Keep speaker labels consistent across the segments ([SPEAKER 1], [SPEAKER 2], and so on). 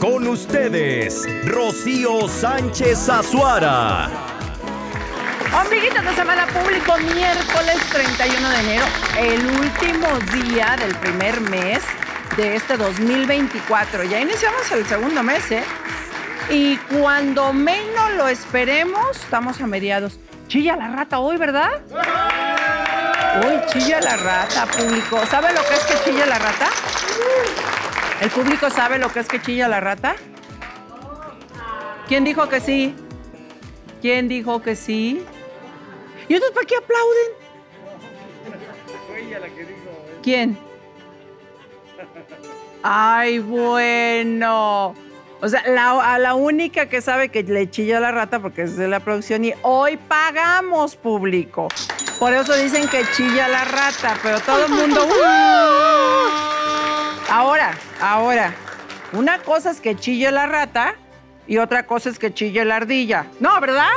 [SPEAKER 1] Con ustedes, Rocío Sánchez Azuara.
[SPEAKER 2] Amiguitos de Semana Público, miércoles 31 de enero, el último día del primer mes de este 2024. Ya iniciamos el segundo mes, ¿eh? Y cuando menos lo esperemos, estamos a mediados. Chilla la rata hoy, ¿verdad? Uy, chilla la rata, público. ¿Sabe lo que es que chilla la rata? ¿El público sabe lo que es que chilla la rata? ¿Quién dijo que sí? ¿Quién dijo que sí? ¿Y entonces para qué aplauden? ¿Quién? Ay, bueno. O sea, la, a la única que sabe que le chilla la rata porque es de la producción y hoy pagamos público. Por eso dicen que chilla la rata, pero todo el mundo... ¡uh! Ahora, ahora, una cosa es que chille la rata y otra cosa es que chille la ardilla. No, ¿verdad?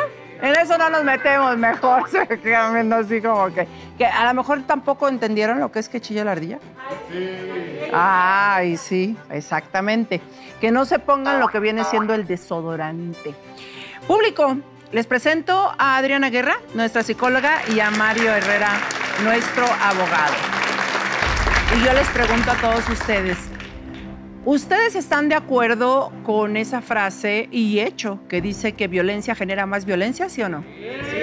[SPEAKER 2] En eso no nos metemos mejor. Viendo así como que, que a lo mejor tampoco entendieron lo que es que chilla la ardilla. Ay, sí, exactamente. Que no se pongan lo que viene siendo el desodorante. Público, les presento a Adriana Guerra, nuestra psicóloga, y a Mario Herrera, nuestro abogado. Y yo les pregunto a todos ustedes, ¿ustedes están de acuerdo con esa frase y hecho que dice que violencia genera más violencia, sí o no? Sí.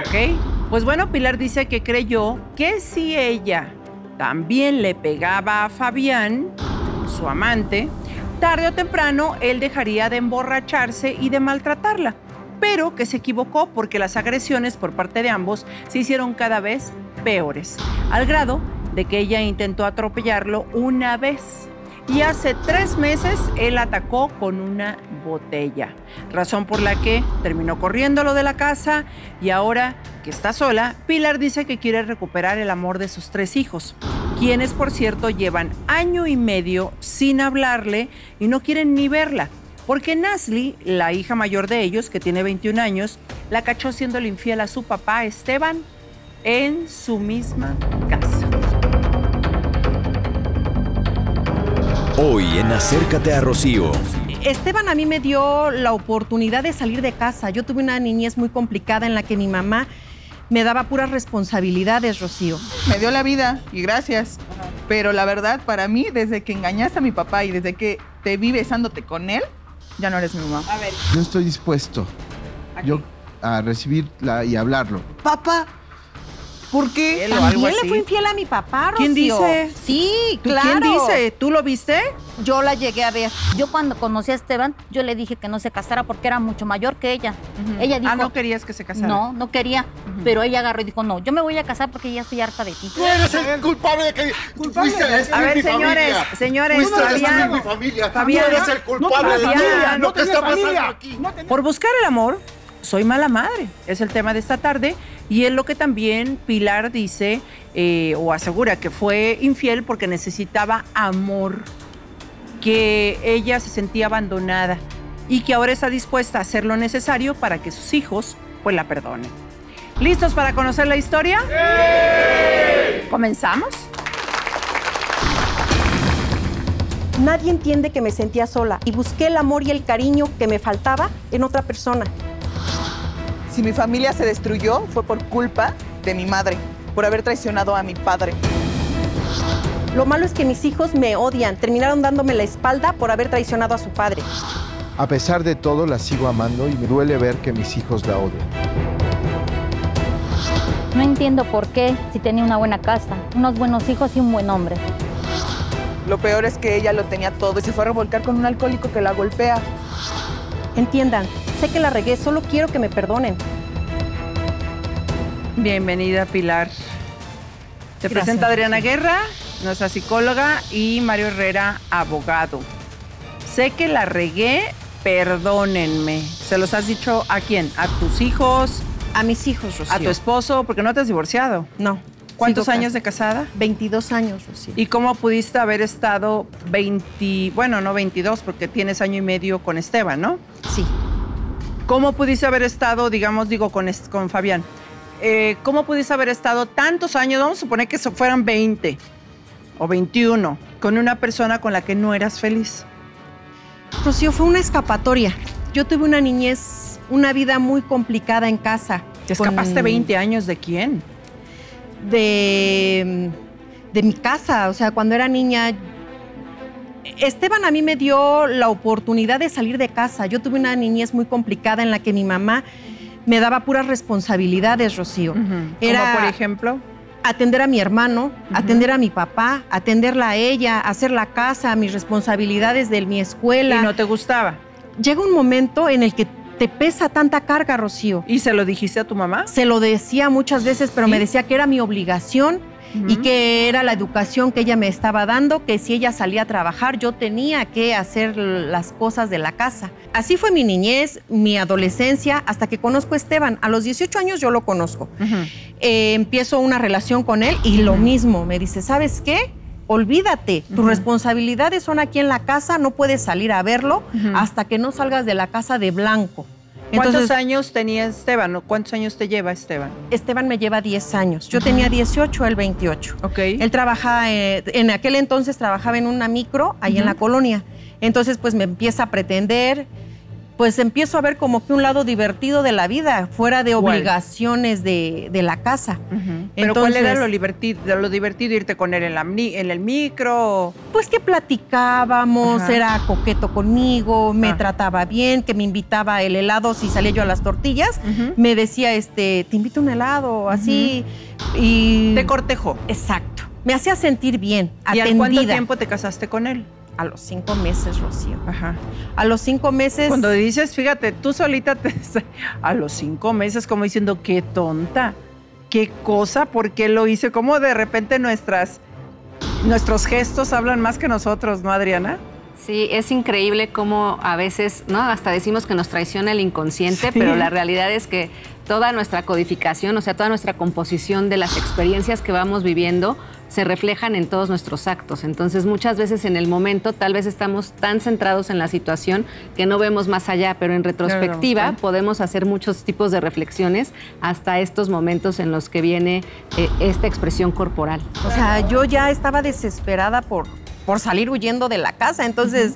[SPEAKER 2] Ok. Pues bueno, Pilar dice que creyó que si ella también le pegaba a Fabián, su amante, tarde o temprano él dejaría de emborracharse y de maltratarla, pero que se equivocó porque las agresiones por parte de ambos se hicieron cada vez peores, al grado de que ella intentó atropellarlo una vez. Y hace tres meses él atacó con una botella, razón por la que terminó corriéndolo de la casa y ahora que está sola, Pilar dice que quiere recuperar el amor de sus tres hijos, quienes por cierto llevan año y medio sin hablarle y no quieren ni verla, porque Nasli, la hija mayor de ellos, que tiene 21 años, la cachó siendo infiel a su papá Esteban en su misma casa.
[SPEAKER 1] Hoy en Acércate a Rocío.
[SPEAKER 3] Esteban a mí me dio la oportunidad de salir de casa. Yo tuve una niñez muy complicada en la que mi mamá me daba puras responsabilidades, Rocío.
[SPEAKER 4] Me dio la vida y gracias. Pero la verdad, para mí, desde que engañaste a mi papá y desde que te vi besándote con él, ya no eres mi mamá.
[SPEAKER 2] A ver,
[SPEAKER 5] Yo estoy dispuesto yo a recibirla y hablarlo.
[SPEAKER 4] Papá, ¿por qué?
[SPEAKER 2] Él
[SPEAKER 3] También le fue infiel a mi papá, Rocío.
[SPEAKER 2] ¿Quién dice?
[SPEAKER 3] Sí,
[SPEAKER 2] ¿Tú-
[SPEAKER 3] claro.
[SPEAKER 2] ¿Quién dice? ¿Tú lo viste?
[SPEAKER 6] Yo la llegué a ver. Yo cuando conocí a Esteban, yo le dije que no se casara porque era mucho mayor que ella. Ella dijo,
[SPEAKER 2] ah, no querías que se casara.
[SPEAKER 6] no, no quería. Pero ella agarró y dijo, no, yo me voy a casar porque ya estoy harta de ti.
[SPEAKER 7] Tú eres el culpable de que tú fuiste a destruir
[SPEAKER 2] A ver,
[SPEAKER 7] mi
[SPEAKER 2] señores,
[SPEAKER 7] familia.
[SPEAKER 2] señores,
[SPEAKER 7] Fuiste a destruir
[SPEAKER 2] Fabián.
[SPEAKER 7] mi familia.
[SPEAKER 2] Fabián.
[SPEAKER 7] Tú eres el culpable de
[SPEAKER 2] tenías
[SPEAKER 7] todo
[SPEAKER 2] familia,
[SPEAKER 7] lo
[SPEAKER 2] no
[SPEAKER 7] que está pasando aquí.
[SPEAKER 2] Por buscar el amor, soy mala madre. Es el tema de esta tarde. Y es lo que también Pilar dice eh, o asegura que fue infiel porque necesitaba amor. Que ella se sentía abandonada y que ahora está dispuesta a hacer lo necesario para que sus hijos pues la perdonen. ¿Listos para conocer la historia? ¿Comenzamos?
[SPEAKER 3] Nadie entiende que me sentía sola y busqué el amor y el cariño que me faltaba en otra persona.
[SPEAKER 4] Si mi familia se destruyó, fue por culpa de mi madre, por haber traicionado a mi padre.
[SPEAKER 3] Lo malo es que mis hijos me odian. Terminaron dándome la espalda por haber traicionado a su padre.
[SPEAKER 5] A pesar de todo, la sigo amando y me duele ver que mis hijos la odian.
[SPEAKER 6] No entiendo por qué, si tenía una buena casa, unos buenos hijos y un buen hombre.
[SPEAKER 4] Lo peor es que ella lo tenía todo y se fue a revolcar con un alcohólico que la golpea.
[SPEAKER 3] Entiendan, sé que la regué, solo quiero que me perdonen.
[SPEAKER 2] Bienvenida, Pilar. Te presenta Adriana Guerra, nuestra psicóloga, y Mario Herrera, abogado. Sé que la regué, perdónenme. ¿Se los has dicho a quién? ¿A tus hijos?
[SPEAKER 3] A mis hijos, Rocío.
[SPEAKER 2] ¿A tu esposo? Porque no te has divorciado.
[SPEAKER 3] No.
[SPEAKER 2] ¿Cuántos
[SPEAKER 3] sigo
[SPEAKER 2] años de casada?
[SPEAKER 3] 22 años, Rocío.
[SPEAKER 2] ¿Y cómo pudiste haber estado 20, bueno, no 22, porque tienes año y medio con Esteban, ¿no?
[SPEAKER 3] Sí.
[SPEAKER 2] ¿Cómo pudiste haber estado, digamos, digo, con, con Fabián? Eh, ¿Cómo pudiste haber estado tantos años, vamos a suponer que fueran 20 o 21, con una persona con la que no eras feliz?
[SPEAKER 3] Rocío, fue una escapatoria. Yo tuve una niñez, una vida muy complicada en casa.
[SPEAKER 2] ¿Te escapaste
[SPEAKER 3] con-
[SPEAKER 2] 20 años de quién?
[SPEAKER 3] de, de mi casa. O sea, cuando era niña, Esteban a mí me dio la oportunidad de salir de casa. Yo tuve una niñez muy complicada en la que mi mamá me daba puras responsabilidades, Rocío. Era
[SPEAKER 2] Como por ejemplo.
[SPEAKER 3] atender a mi hermano, atender a mi papá, atenderla a ella, hacer la casa, mis responsabilidades de mi escuela.
[SPEAKER 2] Y no te gustaba.
[SPEAKER 3] Llega un momento en el que te pesa tanta carga, Rocío.
[SPEAKER 2] ¿Y se lo dijiste a tu mamá?
[SPEAKER 3] Se lo decía muchas veces, pero
[SPEAKER 2] ¿Sí?
[SPEAKER 3] me decía que era mi obligación y que era la educación que ella me estaba dando, que si ella salía a trabajar, yo tenía que hacer las cosas de la casa. Así fue mi niñez, mi adolescencia, hasta que conozco a Esteban. A los 18 años yo lo conozco. Eh, empiezo una relación con él y lo mismo, me dice, ¿sabes qué? Olvídate, tus responsabilidades son aquí en la casa, no puedes salir a verlo hasta que no salgas de la casa de blanco.
[SPEAKER 2] ¿Cuántos
[SPEAKER 3] Entonces,
[SPEAKER 2] años tenía Esteban? o ¿Cuántos años te lleva Esteban?
[SPEAKER 3] Esteban me lleva 10 años. Yo tenía 18, él 28.
[SPEAKER 2] Ok.
[SPEAKER 3] Él trabaja, eh, en aquel entonces trabajaba en una micro ahí en la colonia. Entonces, pues me empieza a pretender, pues empiezo a ver como que un lado divertido de la vida, fuera de obligaciones de, de la casa.
[SPEAKER 2] ¿Pero cuál era lo divertido, lo divertido irte con él en, la, en el micro?
[SPEAKER 3] Pues que platicábamos,
[SPEAKER 2] Ajá.
[SPEAKER 3] era coqueto conmigo, me
[SPEAKER 2] Ah.
[SPEAKER 3] trataba bien, que me invitaba el helado si salía yo a las tortillas. Me decía, este, te invito a un helado, así. Y.
[SPEAKER 2] Te cortejó.
[SPEAKER 3] Exacto. Me hacía sentir bien,
[SPEAKER 2] ¿Y
[SPEAKER 3] atendida.
[SPEAKER 2] al cuánto tiempo te casaste con él?
[SPEAKER 3] A los cinco meses, Rocío.
[SPEAKER 2] Ajá.
[SPEAKER 3] A los cinco meses.
[SPEAKER 2] Cuando dices, fíjate, tú solita te... A los cinco meses como diciendo, qué tonta, qué cosa, ¿por qué lo hice? Como de repente nuestras, nuestros gestos hablan más que nosotros, ¿no, Adriana?
[SPEAKER 8] Sí, es increíble cómo a veces, ¿no? Hasta decimos que nos traiciona el inconsciente,
[SPEAKER 2] Sí.
[SPEAKER 8] pero la realidad es que toda nuestra codificación, o sea, toda nuestra composición de las experiencias que vamos viviendo se reflejan en todos nuestros actos. Entonces, muchas veces en el momento tal vez estamos tan centrados en la situación que no vemos más allá, pero en retrospectiva
[SPEAKER 2] Claro, sí.
[SPEAKER 8] podemos hacer muchos tipos de reflexiones hasta estos momentos en los que viene eh, esta expresión corporal.
[SPEAKER 3] O sea, yo ya estaba desesperada por, por salir huyendo de la casa. Entonces,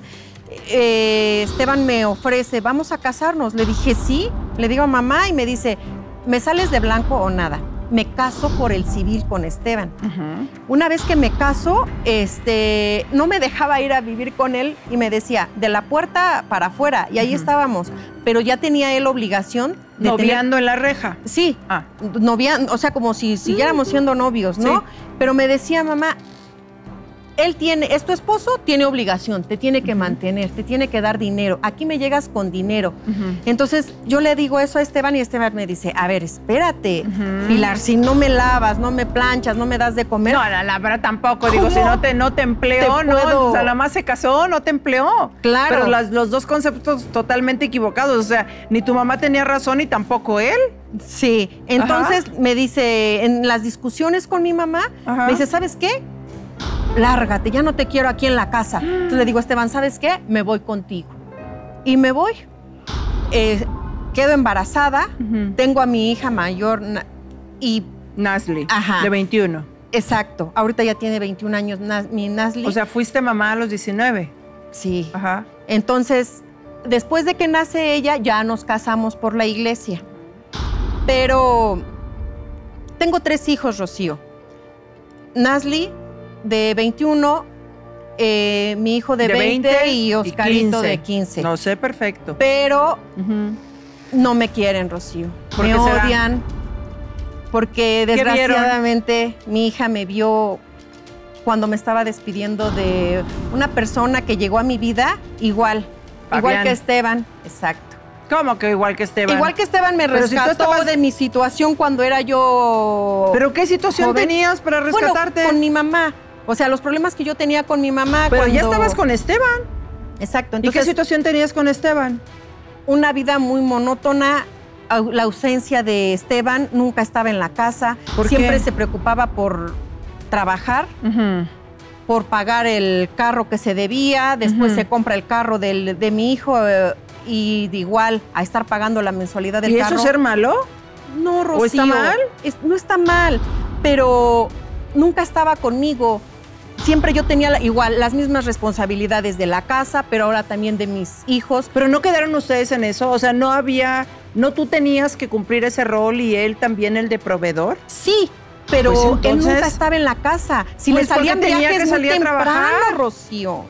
[SPEAKER 3] eh, Esteban me ofrece, vamos a casarnos. Le dije, sí. Le digo a mamá y me dice, ¿me sales de blanco o nada? Me caso por el civil con Esteban. Una vez que me caso, este, no me dejaba ir a vivir con él y me decía, de la puerta para afuera. Y ahí estábamos. Pero ya tenía él obligación de tener-
[SPEAKER 2] Noviando en la reja.
[SPEAKER 3] Sí,
[SPEAKER 2] Ah.
[SPEAKER 3] novia, o sea, como si siguiéramos siendo novios, ¿no?
[SPEAKER 2] Sí.
[SPEAKER 3] Pero me decía mamá, él tiene, es tu esposo, tiene obligación, te tiene que mantener, te tiene que dar dinero. Aquí me llegas con dinero. Entonces yo le digo eso a Esteban y Esteban me dice, a ver, espérate. Pilar, si no me lavas, no me planchas, no me das de comer.
[SPEAKER 2] No, la, la verdad tampoco. Digo, si
[SPEAKER 3] ¿Cómo
[SPEAKER 2] no te, no te empleó,
[SPEAKER 3] te
[SPEAKER 2] no.
[SPEAKER 3] puedo?
[SPEAKER 2] O sea, la más se casó, no te empleó.
[SPEAKER 3] Claro.
[SPEAKER 2] Pero las- los dos conceptos totalmente equivocados. O sea, ni tu mamá tenía razón ni tampoco él.
[SPEAKER 3] Sí, entonces me dice, en las discusiones con mi mamá,
[SPEAKER 2] Ajá.
[SPEAKER 3] me dice, ¿sabes qué? Lárgate, ya no te quiero aquí en la casa. Entonces le digo, Esteban, ¿sabes qué? Me voy contigo. Y me voy. Eh, quedo embarazada, tengo a mi hija mayor y,
[SPEAKER 2] Nasli,
[SPEAKER 3] Ajá.
[SPEAKER 2] de 21.
[SPEAKER 3] exacto, ahorita ya tiene 21 años mi Nasli.
[SPEAKER 2] O sea, fuiste mamá a los 19.
[SPEAKER 3] sí.
[SPEAKER 2] Ajá.
[SPEAKER 3] Entonces, después de que nace ella, ya nos casamos por la iglesia. Pero tengo tres hijos, Rocío. Nasli, de 21, eh, mi hijo de, 20, y Oscarito de 15.
[SPEAKER 2] No sé, perfecto.
[SPEAKER 3] Pero no me quieren, Rocío.
[SPEAKER 2] ¿Por
[SPEAKER 3] Me odian. Porque desgraciadamente mi hija me vio cuando me estaba despidiendo de una persona que llegó a mi vida igual. Igual que Esteban. Exacto.
[SPEAKER 2] ¿Cómo que igual que Esteban?
[SPEAKER 3] Igual que Esteban me
[SPEAKER 2] Pero si tú
[SPEAKER 3] rescató
[SPEAKER 2] estabas-
[SPEAKER 3] de mi situación cuando era yo.
[SPEAKER 2] ¿Pero qué situación
[SPEAKER 3] joven.
[SPEAKER 2] tenías para rescatarte?
[SPEAKER 3] Bueno, con mi mamá. O sea, los problemas que yo tenía con mi mamá.
[SPEAKER 2] Pero ya estabas con Esteban.
[SPEAKER 3] Exacto.
[SPEAKER 2] ¿Y qué situación tenías con Esteban?
[SPEAKER 3] una vida muy monótona. La ausencia de Esteban nunca estaba en la casa.
[SPEAKER 2] ¿Por
[SPEAKER 3] Siempre
[SPEAKER 2] qué?
[SPEAKER 3] se preocupaba por trabajar, por pagar el carro que se debía. Después se compra el carro del- de mi hijo eh, y de igual a estar pagando la mensualidad del
[SPEAKER 2] ¿Y
[SPEAKER 3] carro.
[SPEAKER 2] eso ser malo?
[SPEAKER 3] No, Rocío.
[SPEAKER 2] ¿O está mal?
[SPEAKER 3] Es- no está mal, pero nunca estaba conmigo. Siempre yo tenía igual las mismas responsabilidades de la casa, pero ahora también de mis hijos.
[SPEAKER 2] Pero no quedaron ustedes en eso, o sea, no había, no tú tenías que cumplir ese rol y él también el de proveedor.
[SPEAKER 3] Sí, pero
[SPEAKER 2] Pues
[SPEAKER 3] él nunca estaba en la casa. Si
[SPEAKER 2] Pues
[SPEAKER 3] le salían viajes muy temprano. Rocío.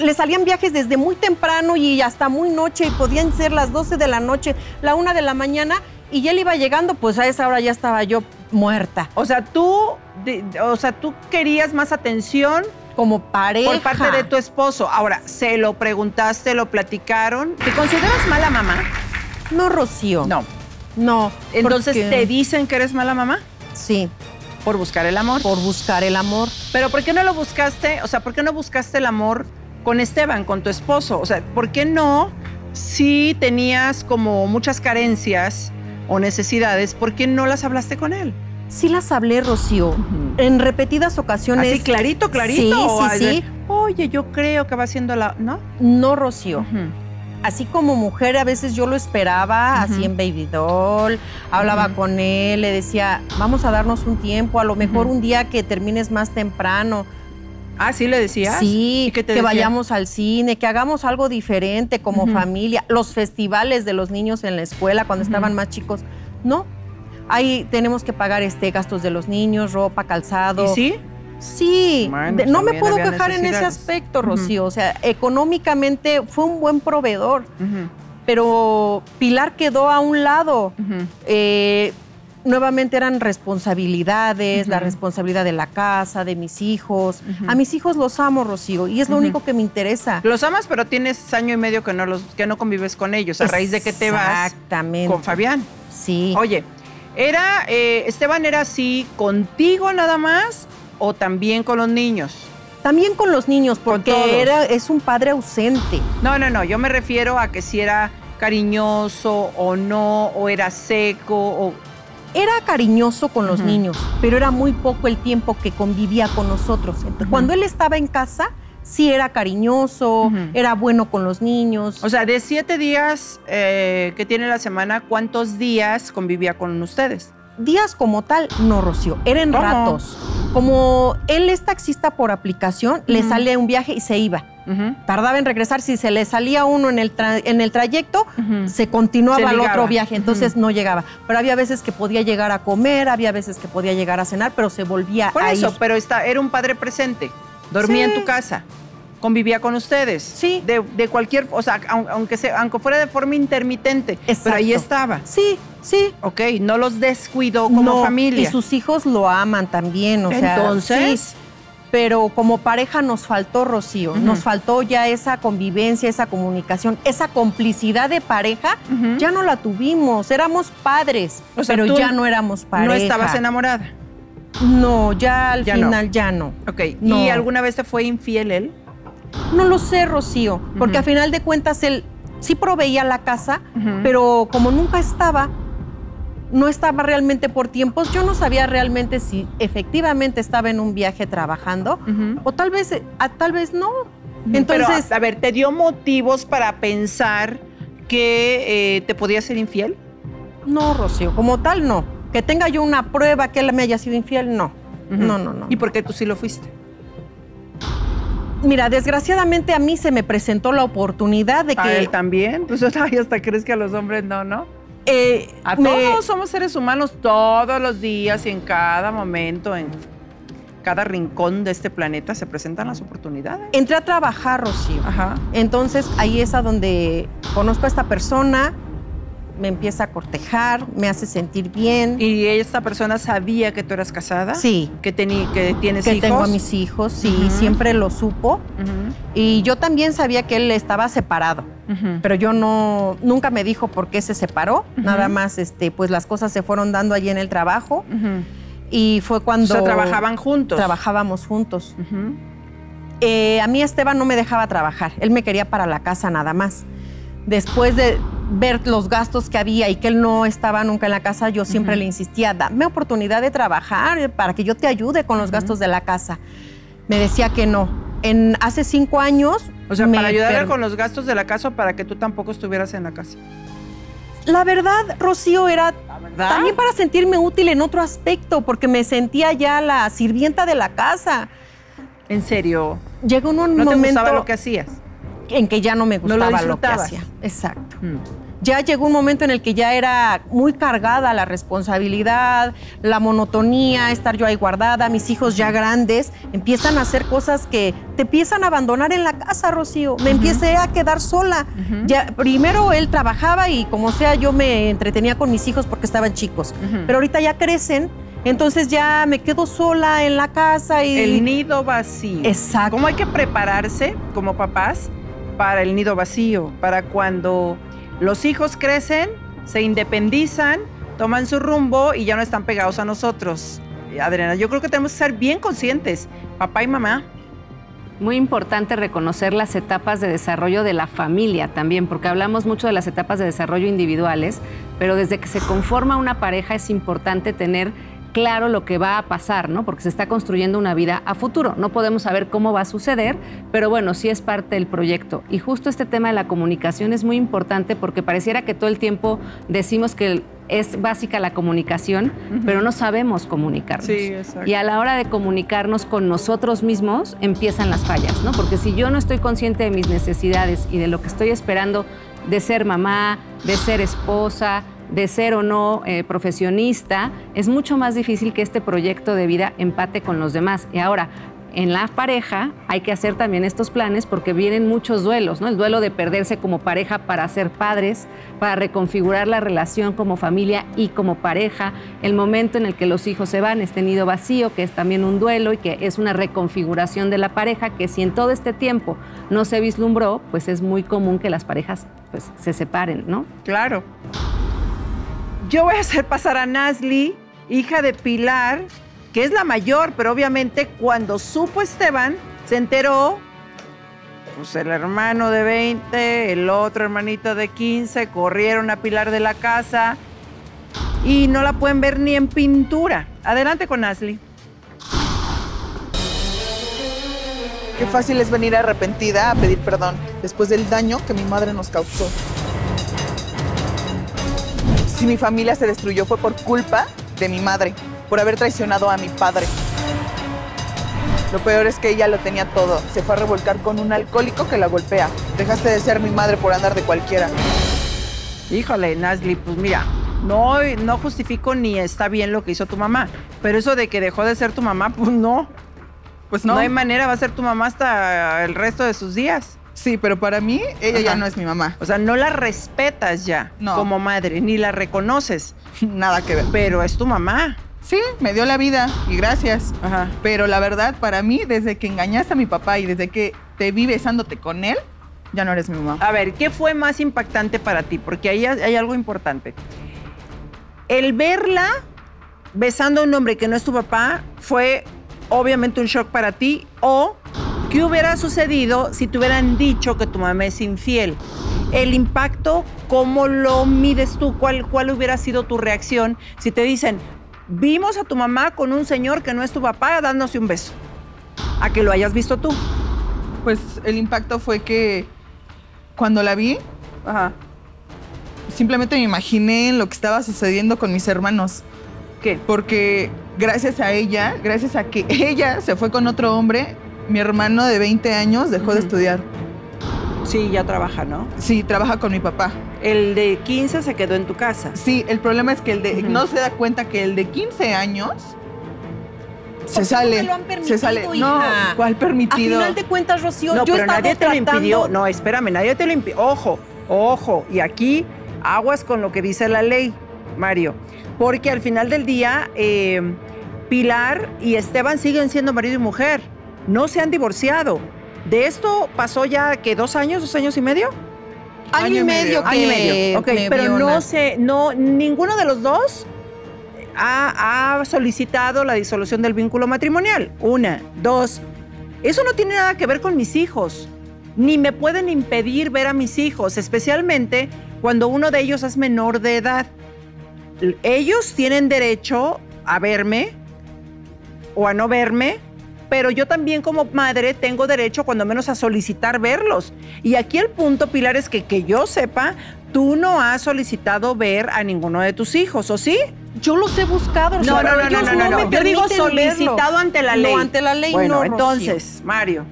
[SPEAKER 3] Le salían viajes desde muy temprano y hasta muy noche y podían ser las 12 de la noche, la 1 de la mañana y él iba llegando, pues a esa hora ya estaba yo muerta.
[SPEAKER 2] O sea, tú, de- o sea, tú querías más atención
[SPEAKER 3] Como pareja.
[SPEAKER 2] por parte de tu esposo. Ahora, ¿se lo preguntaste, lo platicaron? ¿Te consideras mala mamá?
[SPEAKER 3] No, Rocío.
[SPEAKER 2] No.
[SPEAKER 3] No.
[SPEAKER 2] Entonces,
[SPEAKER 3] porque-
[SPEAKER 2] ¿te dicen que eres mala mamá?
[SPEAKER 3] Sí,
[SPEAKER 2] Por buscar el amor.
[SPEAKER 3] por buscar el amor.
[SPEAKER 2] Pero ¿por qué no lo buscaste? O sea, ¿por qué no buscaste el amor con Esteban, con tu esposo? O sea, ¿por qué no, si tenías como muchas carencias o necesidades, ¿por qué no las hablaste con él?
[SPEAKER 3] Sí las hablé, Rocío, en repetidas ocasiones.
[SPEAKER 2] Así clarito, clarito.
[SPEAKER 3] Sí, sí, sí.
[SPEAKER 2] Oye, yo creo que va haciendo la... ¿No?
[SPEAKER 3] No, Rocío. Así como mujer, a veces yo lo esperaba, así en Baby Doll, hablaba con él, le decía, vamos a darnos un tiempo, a lo mejor un día que termines más temprano.
[SPEAKER 2] Ah, ¿sí le decías?
[SPEAKER 3] Sí,
[SPEAKER 2] ¿Y qué te
[SPEAKER 3] que
[SPEAKER 2] decía?
[SPEAKER 3] vayamos al cine, que hagamos algo diferente como familia, los festivales de los niños en la escuela cuando estaban más chicos. No, ahí tenemos que pagar este gastos de los niños, ropa, calzado.
[SPEAKER 2] ¿Y sí?
[SPEAKER 3] Sí,
[SPEAKER 2] pues
[SPEAKER 3] no me puedo quejar en ese aspecto. Rocío. O sea, económicamente fue un buen proveedor, pero Pilar quedó a un lado. Eh, nuevamente eran responsabilidades, la responsabilidad de la casa, de mis hijos. A mis hijos los amo, Rocío, y es lo único que me interesa.
[SPEAKER 2] Los amas, pero tienes año y medio que no, los, que no convives con ellos, a raíz de que te vas
[SPEAKER 3] Exactamente.
[SPEAKER 2] con Fabián.
[SPEAKER 3] Sí.
[SPEAKER 2] Oye, ¿era, eh, Esteban era así contigo nada más o también con los niños?
[SPEAKER 3] También con los niños, porque era, es un padre ausente.
[SPEAKER 2] No, no, no, yo me refiero a que si era cariñoso o no, o era seco, o...
[SPEAKER 3] Era cariñoso con los niños, pero era muy poco el tiempo que convivía con nosotros. Entonces. Cuando él estaba en casa, sí era cariñoso, era bueno con los niños.
[SPEAKER 2] O sea, de siete días eh, que tiene la semana, ¿cuántos días convivía con ustedes?
[SPEAKER 3] Días como tal, no, Rocío, eran
[SPEAKER 2] ¿Cómo?
[SPEAKER 3] ratos. Como él es taxista por aplicación, le sale un viaje y se iba. Tardaba en regresar, si se le salía uno en el, tra- en el trayecto, se continuaba
[SPEAKER 2] ligaba.
[SPEAKER 3] otro viaje, entonces no llegaba. Pero había veces que podía llegar a comer, había veces que podía llegar a cenar, pero se volvía
[SPEAKER 2] Por
[SPEAKER 3] a
[SPEAKER 2] eso,
[SPEAKER 3] ir.
[SPEAKER 2] pero está, era un padre presente, dormía
[SPEAKER 3] Sí.
[SPEAKER 2] en tu casa, convivía con ustedes.
[SPEAKER 3] Sí.
[SPEAKER 2] De, de cualquier, o sea, aun- aunque, sea, aunque fuera de forma intermitente, pero ahí estaba.
[SPEAKER 3] Sí, sí.
[SPEAKER 2] Ok, no los descuidó como
[SPEAKER 3] No,
[SPEAKER 2] familia.
[SPEAKER 3] Y sus hijos lo aman también, o sea.
[SPEAKER 2] Entonces,
[SPEAKER 3] sí, pero como pareja nos faltó, Rocío, nos faltó ya esa convivencia, esa comunicación, esa complicidad de pareja, ya no la tuvimos, éramos padres,
[SPEAKER 2] O sea,
[SPEAKER 3] pero ya no éramos pareja.
[SPEAKER 2] no estabas enamorada.
[SPEAKER 3] No, ya al
[SPEAKER 2] Ya no.
[SPEAKER 3] final ya no.
[SPEAKER 2] Ok,
[SPEAKER 3] No.
[SPEAKER 2] ¿y alguna vez te fue infiel él?
[SPEAKER 3] No lo sé, Rocío, porque a final de cuentas él sí proveía la casa, pero como nunca estaba, no estaba realmente por tiempos, yo no sabía realmente si efectivamente estaba en un viaje trabajando o tal vez, tal vez no.
[SPEAKER 2] Pero,
[SPEAKER 3] Entonces,
[SPEAKER 2] a ver, ¿te dio motivos para pensar que eh, te podía ser infiel?
[SPEAKER 3] no, Rocío, como tal no. Que tenga yo una prueba que él me haya sido infiel, no. No, no, no.
[SPEAKER 2] ¿Y por qué tú sí lo fuiste?
[SPEAKER 3] Mira, desgraciadamente a mí se me presentó la oportunidad de
[SPEAKER 2] ¿A
[SPEAKER 3] que
[SPEAKER 2] él también? Pues ay, hasta crees que a los hombres no, ¿no?
[SPEAKER 3] eh,
[SPEAKER 2] A
[SPEAKER 3] me-
[SPEAKER 2] todos somos seres humanos todos los días y en cada momento, en cada rincón de este planeta se presentan las oportunidades.
[SPEAKER 3] entré a trabajar, Rocío.
[SPEAKER 2] Ajá.
[SPEAKER 3] Entonces ahí es a donde conozco a esta persona, me empieza a cortejar, me hace sentir bien.
[SPEAKER 2] ¿Y esta persona sabía que tú eras casada?
[SPEAKER 3] sí,
[SPEAKER 2] ¿Que, tení, que tienes
[SPEAKER 3] que
[SPEAKER 2] hijos?
[SPEAKER 3] tengo a mis hijos, sí, siempre lo supo. Y yo también sabía que él estaba separado, pero yo no, nunca me dijo por qué se separó. Nada más, este, pues las cosas se fueron dando allí en el trabajo y fue
[SPEAKER 2] O
[SPEAKER 3] cuando
[SPEAKER 2] sea, trabajaban juntos.
[SPEAKER 3] trabajábamos juntos. Eh, a mí Esteban no me dejaba trabajar, él me quería para la casa nada más. Después de ver los gastos que había y que él no estaba nunca en la casa, yo siempre le insistía, dame oportunidad de trabajar para que yo te ayude con los gastos de la casa. Me decía que no. En, hace cinco años...
[SPEAKER 2] O sea, para ayudarle con los gastos de la casa para que tú tampoco estuvieras en la casa.
[SPEAKER 3] La verdad, Rocío, era
[SPEAKER 2] ¿Verdad?
[SPEAKER 3] también para sentirme útil en otro aspecto, porque me sentía ya la sirvienta de la casa.
[SPEAKER 2] En serio.
[SPEAKER 3] Llegó un
[SPEAKER 2] ¿No te
[SPEAKER 3] momento
[SPEAKER 2] gustaba lo que hacías?
[SPEAKER 3] En que ya no me
[SPEAKER 2] No lo
[SPEAKER 3] gustaba lo, que hacía. Exacto.
[SPEAKER 2] Mm.
[SPEAKER 3] Ya llegó un momento en el que ya era muy cargada la responsabilidad, la monotonía, estar yo ahí guardada, mis hijos ya grandes, empiezan a hacer cosas que te empiezan a abandonar en la casa, Rocío. Me empecé a quedar sola. Ya, primero él trabajaba y como sea yo me entretenía con mis hijos porque estaban chicos. Pero ahorita ya crecen, entonces ya me quedo sola en la casa y...
[SPEAKER 2] El nido vacío.
[SPEAKER 3] Exacto.
[SPEAKER 2] ¿Cómo hay que prepararse como papás para el nido vacío? Para cuando los hijos crecen, se independizan, toman su rumbo y ya no están pegados a nosotros. Adriana, yo creo que tenemos que ser bien conscientes, papá y mamá.
[SPEAKER 8] Muy importante reconocer las etapas de desarrollo de la familia también, porque hablamos mucho de las etapas de desarrollo individuales, pero desde que se conforma una pareja es importante tener claro lo que va a pasar, ¿no? Porque se está construyendo una vida a futuro. No podemos saber cómo va a suceder, pero bueno, sí es parte del proyecto. Y justo este tema de la comunicación es muy importante porque pareciera que todo el tiempo decimos que es básica la comunicación, pero no sabemos comunicarnos.
[SPEAKER 2] Sí.
[SPEAKER 8] Y a la hora de comunicarnos con nosotros mismos empiezan las fallas, ¿no? Porque si yo no estoy consciente de mis necesidades y de lo que estoy esperando de ser mamá, de ser esposa, de ser o no eh, profesionista, es mucho más difícil que este proyecto de vida empate con los demás. Y ahora, en la pareja hay que hacer también estos planes porque vienen muchos duelos, ¿no? El duelo de perderse como pareja para ser padres, para reconfigurar la relación como familia y como pareja, el momento en el que los hijos se van, este nido vacío, que es también un duelo y que es una reconfiguración de la pareja, que si en todo este tiempo no se vislumbró, pues es muy común que las parejas pues, se separen, ¿no?
[SPEAKER 2] Claro. Yo voy a hacer pasar a Nasli, hija de Pilar, que es la mayor, pero obviamente cuando supo Esteban, se enteró, pues el hermano de 20, el otro hermanito de 15, corrieron a Pilar de la casa y no la pueden ver ni en pintura. Adelante con Nasli.
[SPEAKER 4] Qué fácil es venir arrepentida a pedir perdón después del daño que mi madre nos causó. Si mi familia se destruyó fue por culpa de mi madre, por haber traicionado a mi padre. Lo peor es que ella lo tenía todo. Se fue a revolcar con un alcohólico que la golpea. Dejaste de ser mi madre por andar de cualquiera.
[SPEAKER 2] Híjole, Nasli, pues mira, no, no justifico ni está bien lo que hizo tu mamá, pero eso de que dejó de ser tu mamá, pues no.
[SPEAKER 4] Pues
[SPEAKER 2] No.
[SPEAKER 4] no.
[SPEAKER 2] hay manera, va a ser tu mamá hasta el resto de sus días.
[SPEAKER 4] Sí, pero para mí ella ya no es mi mamá.
[SPEAKER 2] O sea, no la respetas ya
[SPEAKER 4] No.
[SPEAKER 2] como madre, ni la reconoces,
[SPEAKER 4] Nada que ver.
[SPEAKER 2] pero es tu mamá.
[SPEAKER 4] Sí, me dio la vida y gracias.
[SPEAKER 2] Ajá.
[SPEAKER 4] Pero la verdad, para mí, desde que engañaste a mi papá y desde que te vi besándote con él, ya no eres mi mamá.
[SPEAKER 2] A ver, ¿qué fue más impactante para ti? Porque ahí hay algo importante. El verla besando a un hombre que no es tu papá fue obviamente un shock para ti o qué hubiera sucedido si te hubieran dicho que tu mamá es infiel. El impacto, ¿cómo lo mides tú? ¿Cuál, ¿Cuál hubiera sido tu reacción si te dicen, vimos a tu mamá con un señor que no es tu papá dándose un beso? A que lo hayas visto tú.
[SPEAKER 4] Pues el impacto fue que cuando la vi,
[SPEAKER 2] Ajá.
[SPEAKER 4] simplemente me imaginé lo que estaba sucediendo con mis hermanos.
[SPEAKER 2] ¿Qué?
[SPEAKER 4] Porque gracias a ella, gracias a que ella se fue con otro hombre, mi hermano de 20 años dejó de estudiar.
[SPEAKER 2] Sí, ya trabaja, ¿no?
[SPEAKER 4] Sí, trabaja con mi papá.
[SPEAKER 2] El de 15 se quedó en tu casa.
[SPEAKER 4] Sí, el problema es que el de no se da cuenta que el de 15 años
[SPEAKER 3] ¿Por
[SPEAKER 4] se sale.
[SPEAKER 3] no te lo han permitido,
[SPEAKER 4] se sale.
[SPEAKER 3] hija?
[SPEAKER 4] No, ¿cuál
[SPEAKER 3] A
[SPEAKER 4] permitido?
[SPEAKER 3] final de cuentas, Rocío,
[SPEAKER 2] No,
[SPEAKER 3] yo
[SPEAKER 2] pero nadie te lo impidió. No, espérame, nadie te lo impidió. Ojo, ojo. Y aquí aguas con lo que dice la ley, Mario. Porque al final del día, eh, Pilar y Esteban siguen siendo marido y mujer. No se han divorciado. De esto pasó ya que dos años, dos años y medio.
[SPEAKER 3] Año y medio que
[SPEAKER 2] Año y medio. Ok,
[SPEAKER 3] me
[SPEAKER 2] pero no se, no, ninguno de los dos ha, ha solicitado la disolución del vínculo matrimonial. Una, dos. Eso no tiene nada que ver con mis hijos. Ni me pueden impedir ver a mis hijos, especialmente cuando uno de ellos es menor de edad. Ellos tienen derecho a verme o a no verme, pero yo también como madre tengo derecho cuando menos a solicitar verlos. Y aquí el punto, Pilar, es que que yo sepa, tú no has solicitado ver a ninguno de tus hijos, ¿o sí?
[SPEAKER 3] Yo los he buscado.
[SPEAKER 2] No, no, no, no,
[SPEAKER 3] ellos
[SPEAKER 2] no, no, no.
[SPEAKER 3] me
[SPEAKER 2] Yo digo solicitado
[SPEAKER 3] verlo.
[SPEAKER 2] ante la ley.
[SPEAKER 3] No, ante la ley
[SPEAKER 2] bueno,
[SPEAKER 3] no, Rocío.
[SPEAKER 2] entonces, Mario.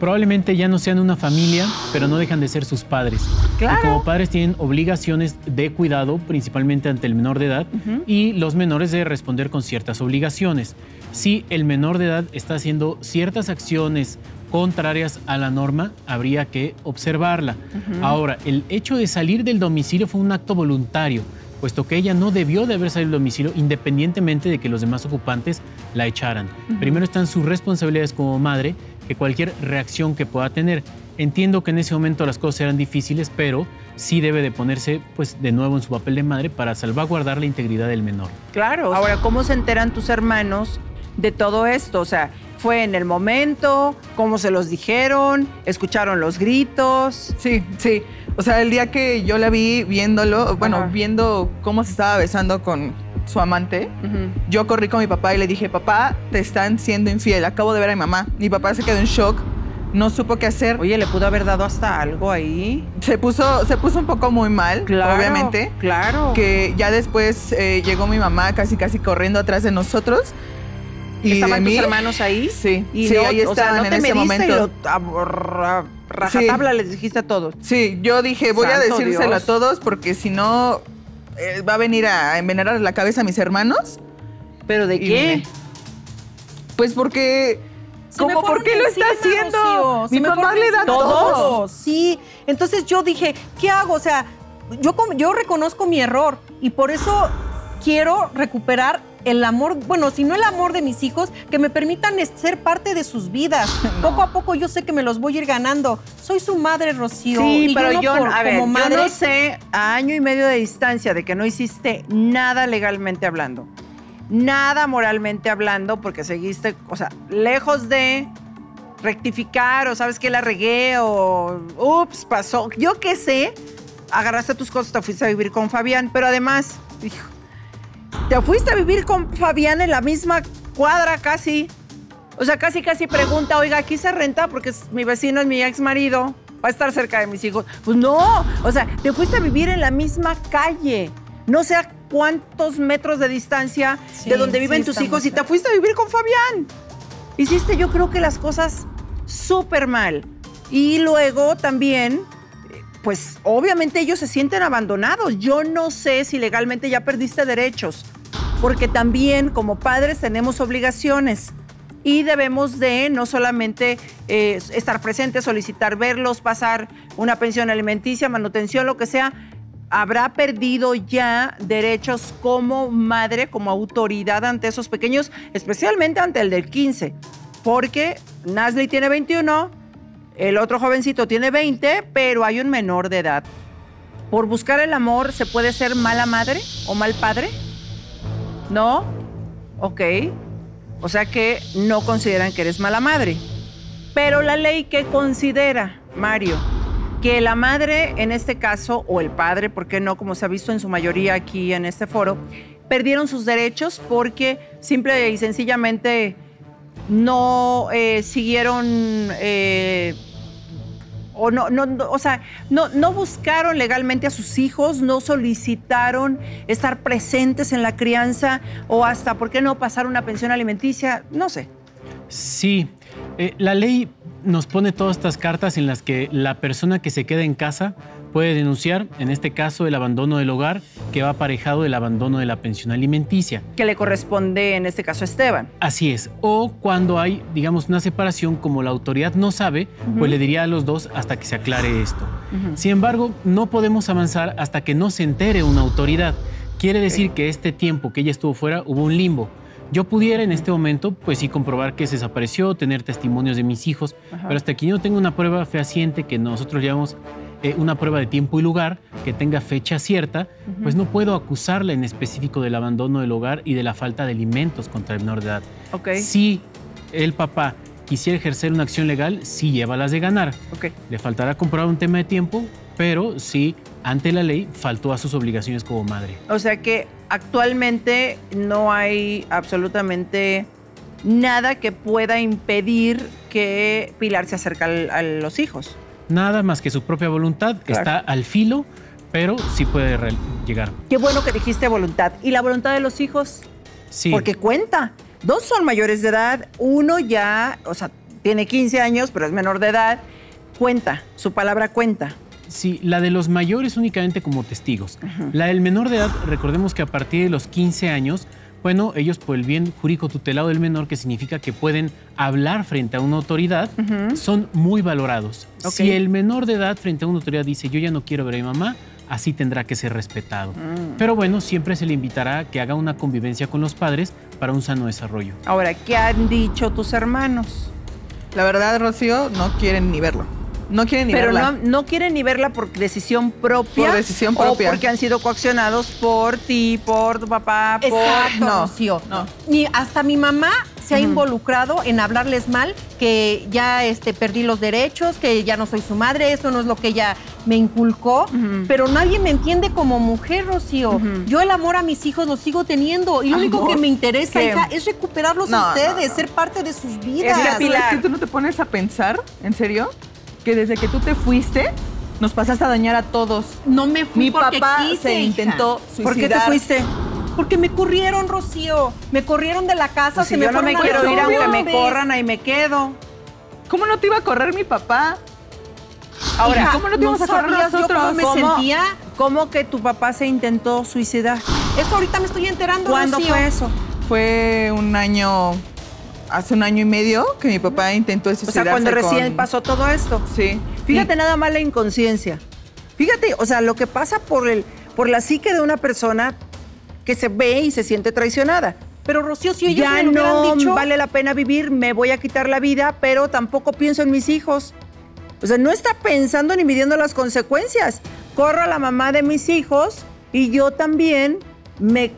[SPEAKER 9] Probablemente ya no sean una familia, pero no dejan de ser sus padres.
[SPEAKER 2] Claro.
[SPEAKER 9] Y como padres tienen obligaciones de cuidado, principalmente ante el menor de edad, y los menores de responder con ciertas obligaciones. Si el menor de edad está haciendo ciertas acciones contrarias a la norma, habría que observarla. Ahora, el hecho de salir del domicilio fue un acto voluntario, puesto que ella no debió de haber salido del domicilio independientemente de que los demás ocupantes la echaran. Primero están sus responsabilidades como madre, que cualquier reacción que pueda tener. Entiendo que en ese momento las cosas eran difíciles, pero sí debe de ponerse pues de nuevo en su papel de madre para salvaguardar la integridad del menor.
[SPEAKER 2] Claro. Ahora, ¿cómo se enteran tus hermanos de todo esto? O sea, ¿fue en el momento? ¿Cómo se los dijeron? ¿Escucharon los gritos?
[SPEAKER 4] Sí, sí. O sea, el día que yo la vi viéndolo, bueno,
[SPEAKER 2] Ajá.
[SPEAKER 4] viendo cómo se estaba besando con su amante, yo corrí con mi papá y le dije, papá, te están siendo infiel, acabo de ver a mi mamá. Mi papá se quedó en shock, no supo qué hacer.
[SPEAKER 2] Oye, le pudo haber dado hasta algo ahí.
[SPEAKER 4] Se puso, se puso un poco muy mal,
[SPEAKER 2] Claro,
[SPEAKER 4] obviamente.
[SPEAKER 2] Claro.
[SPEAKER 4] Que ya después eh, llegó mi mamá casi casi corriendo atrás de nosotros. Y
[SPEAKER 2] ¿Estaban
[SPEAKER 4] de
[SPEAKER 2] tus
[SPEAKER 4] mí-
[SPEAKER 2] hermanos ahí?
[SPEAKER 4] Sí,
[SPEAKER 2] Y
[SPEAKER 4] sí,
[SPEAKER 2] no,
[SPEAKER 4] ahí
[SPEAKER 2] o sea,
[SPEAKER 4] estaban
[SPEAKER 2] no
[SPEAKER 4] en
[SPEAKER 2] te
[SPEAKER 4] ese momento.
[SPEAKER 2] y lo a- ra- rajatabla les dijiste a todos.
[SPEAKER 4] Sí, yo dije, voy a decírselo
[SPEAKER 2] Dios.
[SPEAKER 4] a todos porque si no eh, va a venir a envenenar la cabeza a mis hermanos.
[SPEAKER 2] ¿Pero de
[SPEAKER 4] Y
[SPEAKER 2] qué?
[SPEAKER 4] Pues porque ¿Cómo? ¿Por qué lo está haciendo?
[SPEAKER 3] Rocío.
[SPEAKER 4] Mi mamá le da
[SPEAKER 3] encima
[SPEAKER 4] todo.
[SPEAKER 3] Sí. Entonces yo dije, ¿qué hago? O sea, yo, yo reconozco mi error y por eso quiero recuperar el amor, bueno, si no el amor de mis hijos, que me permitan ser parte de sus vidas. Poco a poco yo sé que me los voy a ir ganando. Soy su madre, Rocío.
[SPEAKER 2] Sí,
[SPEAKER 3] y
[SPEAKER 2] pero
[SPEAKER 3] no
[SPEAKER 2] yo,
[SPEAKER 3] por-
[SPEAKER 2] a ver,
[SPEAKER 3] como
[SPEAKER 2] yo
[SPEAKER 3] madre,
[SPEAKER 2] no sé a año y medio de distancia de que no hiciste nada legalmente hablando, nada moralmente hablando, porque seguiste, o sea, lejos de rectificar o sabes que la regué o ups, pasó, yo qué sé, agarraste tus cosas, te fuiste a vivir con Fabián, pero además, hijo, te fuiste a vivir con Fabián en la misma cuadra casi. O sea, casi, casi pregunta, oiga, aquí se renta porque es- mi vecino es mi ex marido, va a estar cerca de mis hijos. Pues no, o sea, te fuiste a vivir en la misma calle, no sé a cuántos metros de distancia
[SPEAKER 3] Sí,
[SPEAKER 2] de donde viven
[SPEAKER 3] sí,
[SPEAKER 2] tus hijos y te fuiste a vivir con Fabián. Hiciste yo creo que las cosas súper mal. Y luego también, pues obviamente ellos se sienten abandonados. Yo no sé si legalmente ya perdiste derechos, porque también como padres tenemos obligaciones y debemos de no solamente eh, estar presentes, solicitar verlos, pasar una pensión alimenticia, manutención, lo que sea, habrá perdido ya derechos como madre, como autoridad ante esos pequeños, especialmente ante el del 15, porque Nasli tiene 21, el otro jovencito tiene 20, pero hay un menor de edad. ¿Por buscar el amor se puede ser mala madre o mal padre? ¿No? Ok. O sea que no consideran que eres mala madre. Pero la ley que considera, Mario, que la madre en este caso, o el padre, ¿por qué no? Como se ha visto en su mayoría aquí en este foro, perdieron sus derechos porque simple y sencillamente no eh, siguieron eh, o no, no, o sea, no, no buscaron legalmente a sus hijos, no solicitaron estar presentes en la crianza o hasta, ¿por qué no pasar una pensión alimenticia? No sé.
[SPEAKER 9] Sí, eh, la ley nos pone todas estas cartas en las que la persona que se queda en casa puede denunciar, en este caso, el abandono del hogar que va aparejado del abandono de la pensión alimenticia.
[SPEAKER 2] Que le corresponde en este caso a Esteban.
[SPEAKER 9] Así es. O cuando hay, digamos, una separación, como la autoridad no sabe, pues le diría a los dos hasta que se aclare esto. Sin embargo, no podemos avanzar hasta que no se entere una autoridad. Quiere decir que este tiempo que ella estuvo fuera hubo un limbo. Yo pudiera en este momento, pues sí, comprobar que se desapareció, tener testimonios de mis hijos, pero hasta que yo no tenga una prueba fehaciente que nosotros llamamos eh, una prueba de tiempo y lugar, que tenga fecha cierta, pues no puedo acusarla en específico del abandono del hogar y de la falta de alimentos contra el menor de edad. Si el papá quisiera ejercer una acción legal, sí lleva las de ganar. Le faltará comprobar un tema de tiempo, pero sí, ante la ley, faltó a sus obligaciones como madre.
[SPEAKER 2] O sea que actualmente no hay absolutamente nada que pueda impedir que Pilar se acerque a los hijos.
[SPEAKER 9] Nada más que su propia voluntad
[SPEAKER 2] Claro.
[SPEAKER 9] está al filo, pero sí puede llegar.
[SPEAKER 2] Qué bueno que dijiste voluntad. ¿Y la voluntad de los hijos?
[SPEAKER 9] Sí.
[SPEAKER 2] Porque cuenta. Dos son mayores de edad, uno ya, o sea, tiene 15 años, pero es menor de edad. Cuenta, su palabra cuenta.
[SPEAKER 9] Sí, la de los mayores únicamente como testigos. La del menor de edad, recordemos que a partir de los 15 años, bueno, ellos por el bien jurídico tutelado del menor, que significa que pueden hablar frente a una autoridad, son muy valorados. Si el menor de edad frente a una autoridad dice yo ya no quiero ver a mi mamá, así tendrá que ser respetado.
[SPEAKER 2] Mm.
[SPEAKER 9] Pero bueno, siempre se le invitará a que haga una convivencia con los padres para un sano desarrollo.
[SPEAKER 2] Ahora, ¿qué han dicho tus hermanos?
[SPEAKER 4] La verdad, Rocío, no quieren ni verlo. No quieren ni
[SPEAKER 2] Pero
[SPEAKER 4] verla.
[SPEAKER 2] no, no quieren ni verla por decisión propia.
[SPEAKER 4] Por decisión propia.
[SPEAKER 2] O porque han sido coaccionados por ti, por tu papá, por.
[SPEAKER 3] Exacto,
[SPEAKER 4] No,
[SPEAKER 3] Rocío.
[SPEAKER 4] no.
[SPEAKER 3] Ni hasta mi mamá se ha involucrado en hablarles mal, que ya este, perdí los derechos, que ya no soy su madre, eso no es lo que ella me inculcó. Pero nadie me entiende como mujer, Rocío. Yo el amor a mis hijos lo sigo teniendo. Y lo único que me interesa,
[SPEAKER 2] ¿qué?
[SPEAKER 3] hija, es recuperarlos
[SPEAKER 4] No,
[SPEAKER 3] a ustedes,
[SPEAKER 4] no, no.
[SPEAKER 3] ser parte de sus vidas.
[SPEAKER 2] Es que, Pilar,
[SPEAKER 4] Es que tú no te pones a pensar, ¿en serio? Que desde que tú te fuiste, nos pasaste a dañar a todos.
[SPEAKER 3] No me fui
[SPEAKER 4] Mi
[SPEAKER 3] porque
[SPEAKER 4] papá
[SPEAKER 3] quise,
[SPEAKER 4] se
[SPEAKER 3] hija.
[SPEAKER 4] intentó suicidar.
[SPEAKER 2] ¿Por qué te fuiste?
[SPEAKER 3] Porque me corrieron, Rocío. Me corrieron de la casa,
[SPEAKER 2] Pues
[SPEAKER 3] se
[SPEAKER 2] si
[SPEAKER 3] me
[SPEAKER 2] yo no me quiero ir, aunque me corran, ahí me quedo.
[SPEAKER 4] ¿Cómo no te iba a correr mi papá?
[SPEAKER 2] Ahora,
[SPEAKER 3] Hija,
[SPEAKER 4] ¿cómo no te íbamos a correr
[SPEAKER 3] sabías yo
[SPEAKER 4] nosotros?
[SPEAKER 3] cómo me
[SPEAKER 2] ¿Cómo?
[SPEAKER 3] sentía?
[SPEAKER 2] ¿Cómo que tu papá se intentó suicidar?
[SPEAKER 3] Eso ahorita me estoy enterando,
[SPEAKER 2] ¿Cuándo
[SPEAKER 3] Rocío.
[SPEAKER 2] fue eso?
[SPEAKER 4] Fue un año, hace un año y medio que mi papá intentó
[SPEAKER 2] O
[SPEAKER 4] suicidarse
[SPEAKER 2] sea, cuando recién
[SPEAKER 4] con-
[SPEAKER 2] pasó todo esto.
[SPEAKER 4] Sí.
[SPEAKER 2] Fíjate nada más la inconsciencia. Fíjate, o sea, lo que pasa por, el, por la psique de una persona que se ve y se siente traicionada.
[SPEAKER 3] Pero Rocío, si ellos
[SPEAKER 2] ya
[SPEAKER 3] me lo
[SPEAKER 2] no
[SPEAKER 3] dicho,
[SPEAKER 2] vale la pena vivir, me voy a quitar la vida, pero tampoco pienso en mis hijos. O sea, no está pensando ni midiendo las consecuencias. Corro a la mamá de mis hijos y yo también me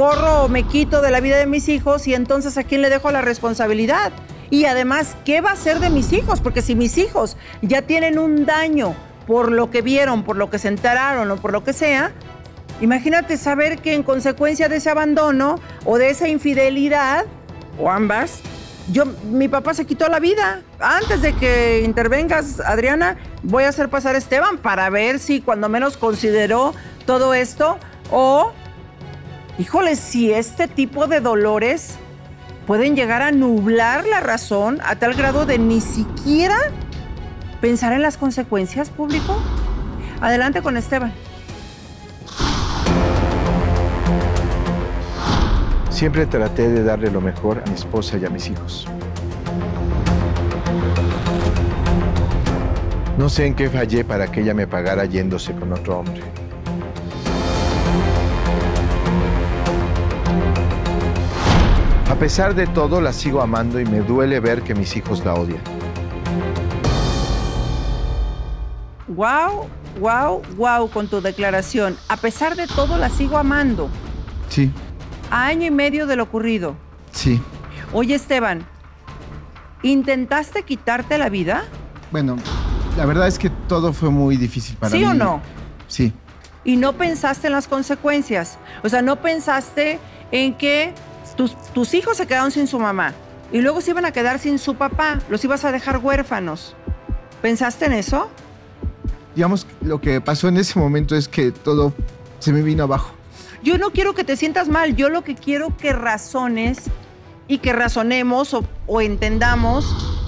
[SPEAKER 2] corro o me quito de la vida de mis hijos y entonces a quién le dejo la responsabilidad. Y además, ¿qué va a ser de mis hijos? Porque si mis hijos ya tienen un daño por lo que vieron, por lo que se enteraron o por lo que sea, Imagínate saber que en consecuencia de ese abandono o de esa infidelidad, o ambas, yo, mi papá se quitó la vida. Antes de que intervengas, Adriana, voy a hacer pasar a Esteban para ver si cuando menos consideró todo esto o, híjole, si este tipo de dolores pueden llegar a nublar la razón a tal grado de ni siquiera pensar en las consecuencias, público. Adelante con Esteban.
[SPEAKER 5] Siempre traté de darle lo mejor a mi esposa y a mis hijos. No sé en qué fallé para que ella me pagara yéndose con otro hombre. Pesar de todo, la sigo amando y me duele ver que mis hijos la odian.
[SPEAKER 2] Wow, wow, wow con tu declaración. A pesar de todo, la sigo amando.
[SPEAKER 5] Sí,
[SPEAKER 2] A año y medio de lo ocurrido.
[SPEAKER 5] sí.
[SPEAKER 2] Oye, Esteban, ¿intentaste quitarte la vida?
[SPEAKER 10] Bueno, la verdad es que todo fue muy difícil para
[SPEAKER 2] ¿Sí
[SPEAKER 10] mí.
[SPEAKER 2] o no?
[SPEAKER 10] Sí.
[SPEAKER 2] Y no pensaste en las consecuencias. O sea, no pensaste en que tus, tus hijos se quedaron sin su mamá y luego se iban a quedar sin su papá. Los ibas a dejar huérfanos. ¿Pensaste en eso?
[SPEAKER 10] Digamos, lo que pasó en ese momento es que todo se me vino abajo.
[SPEAKER 2] Yo no quiero que te sientas mal, yo lo que quiero que razones y que razonemos o, o entendamos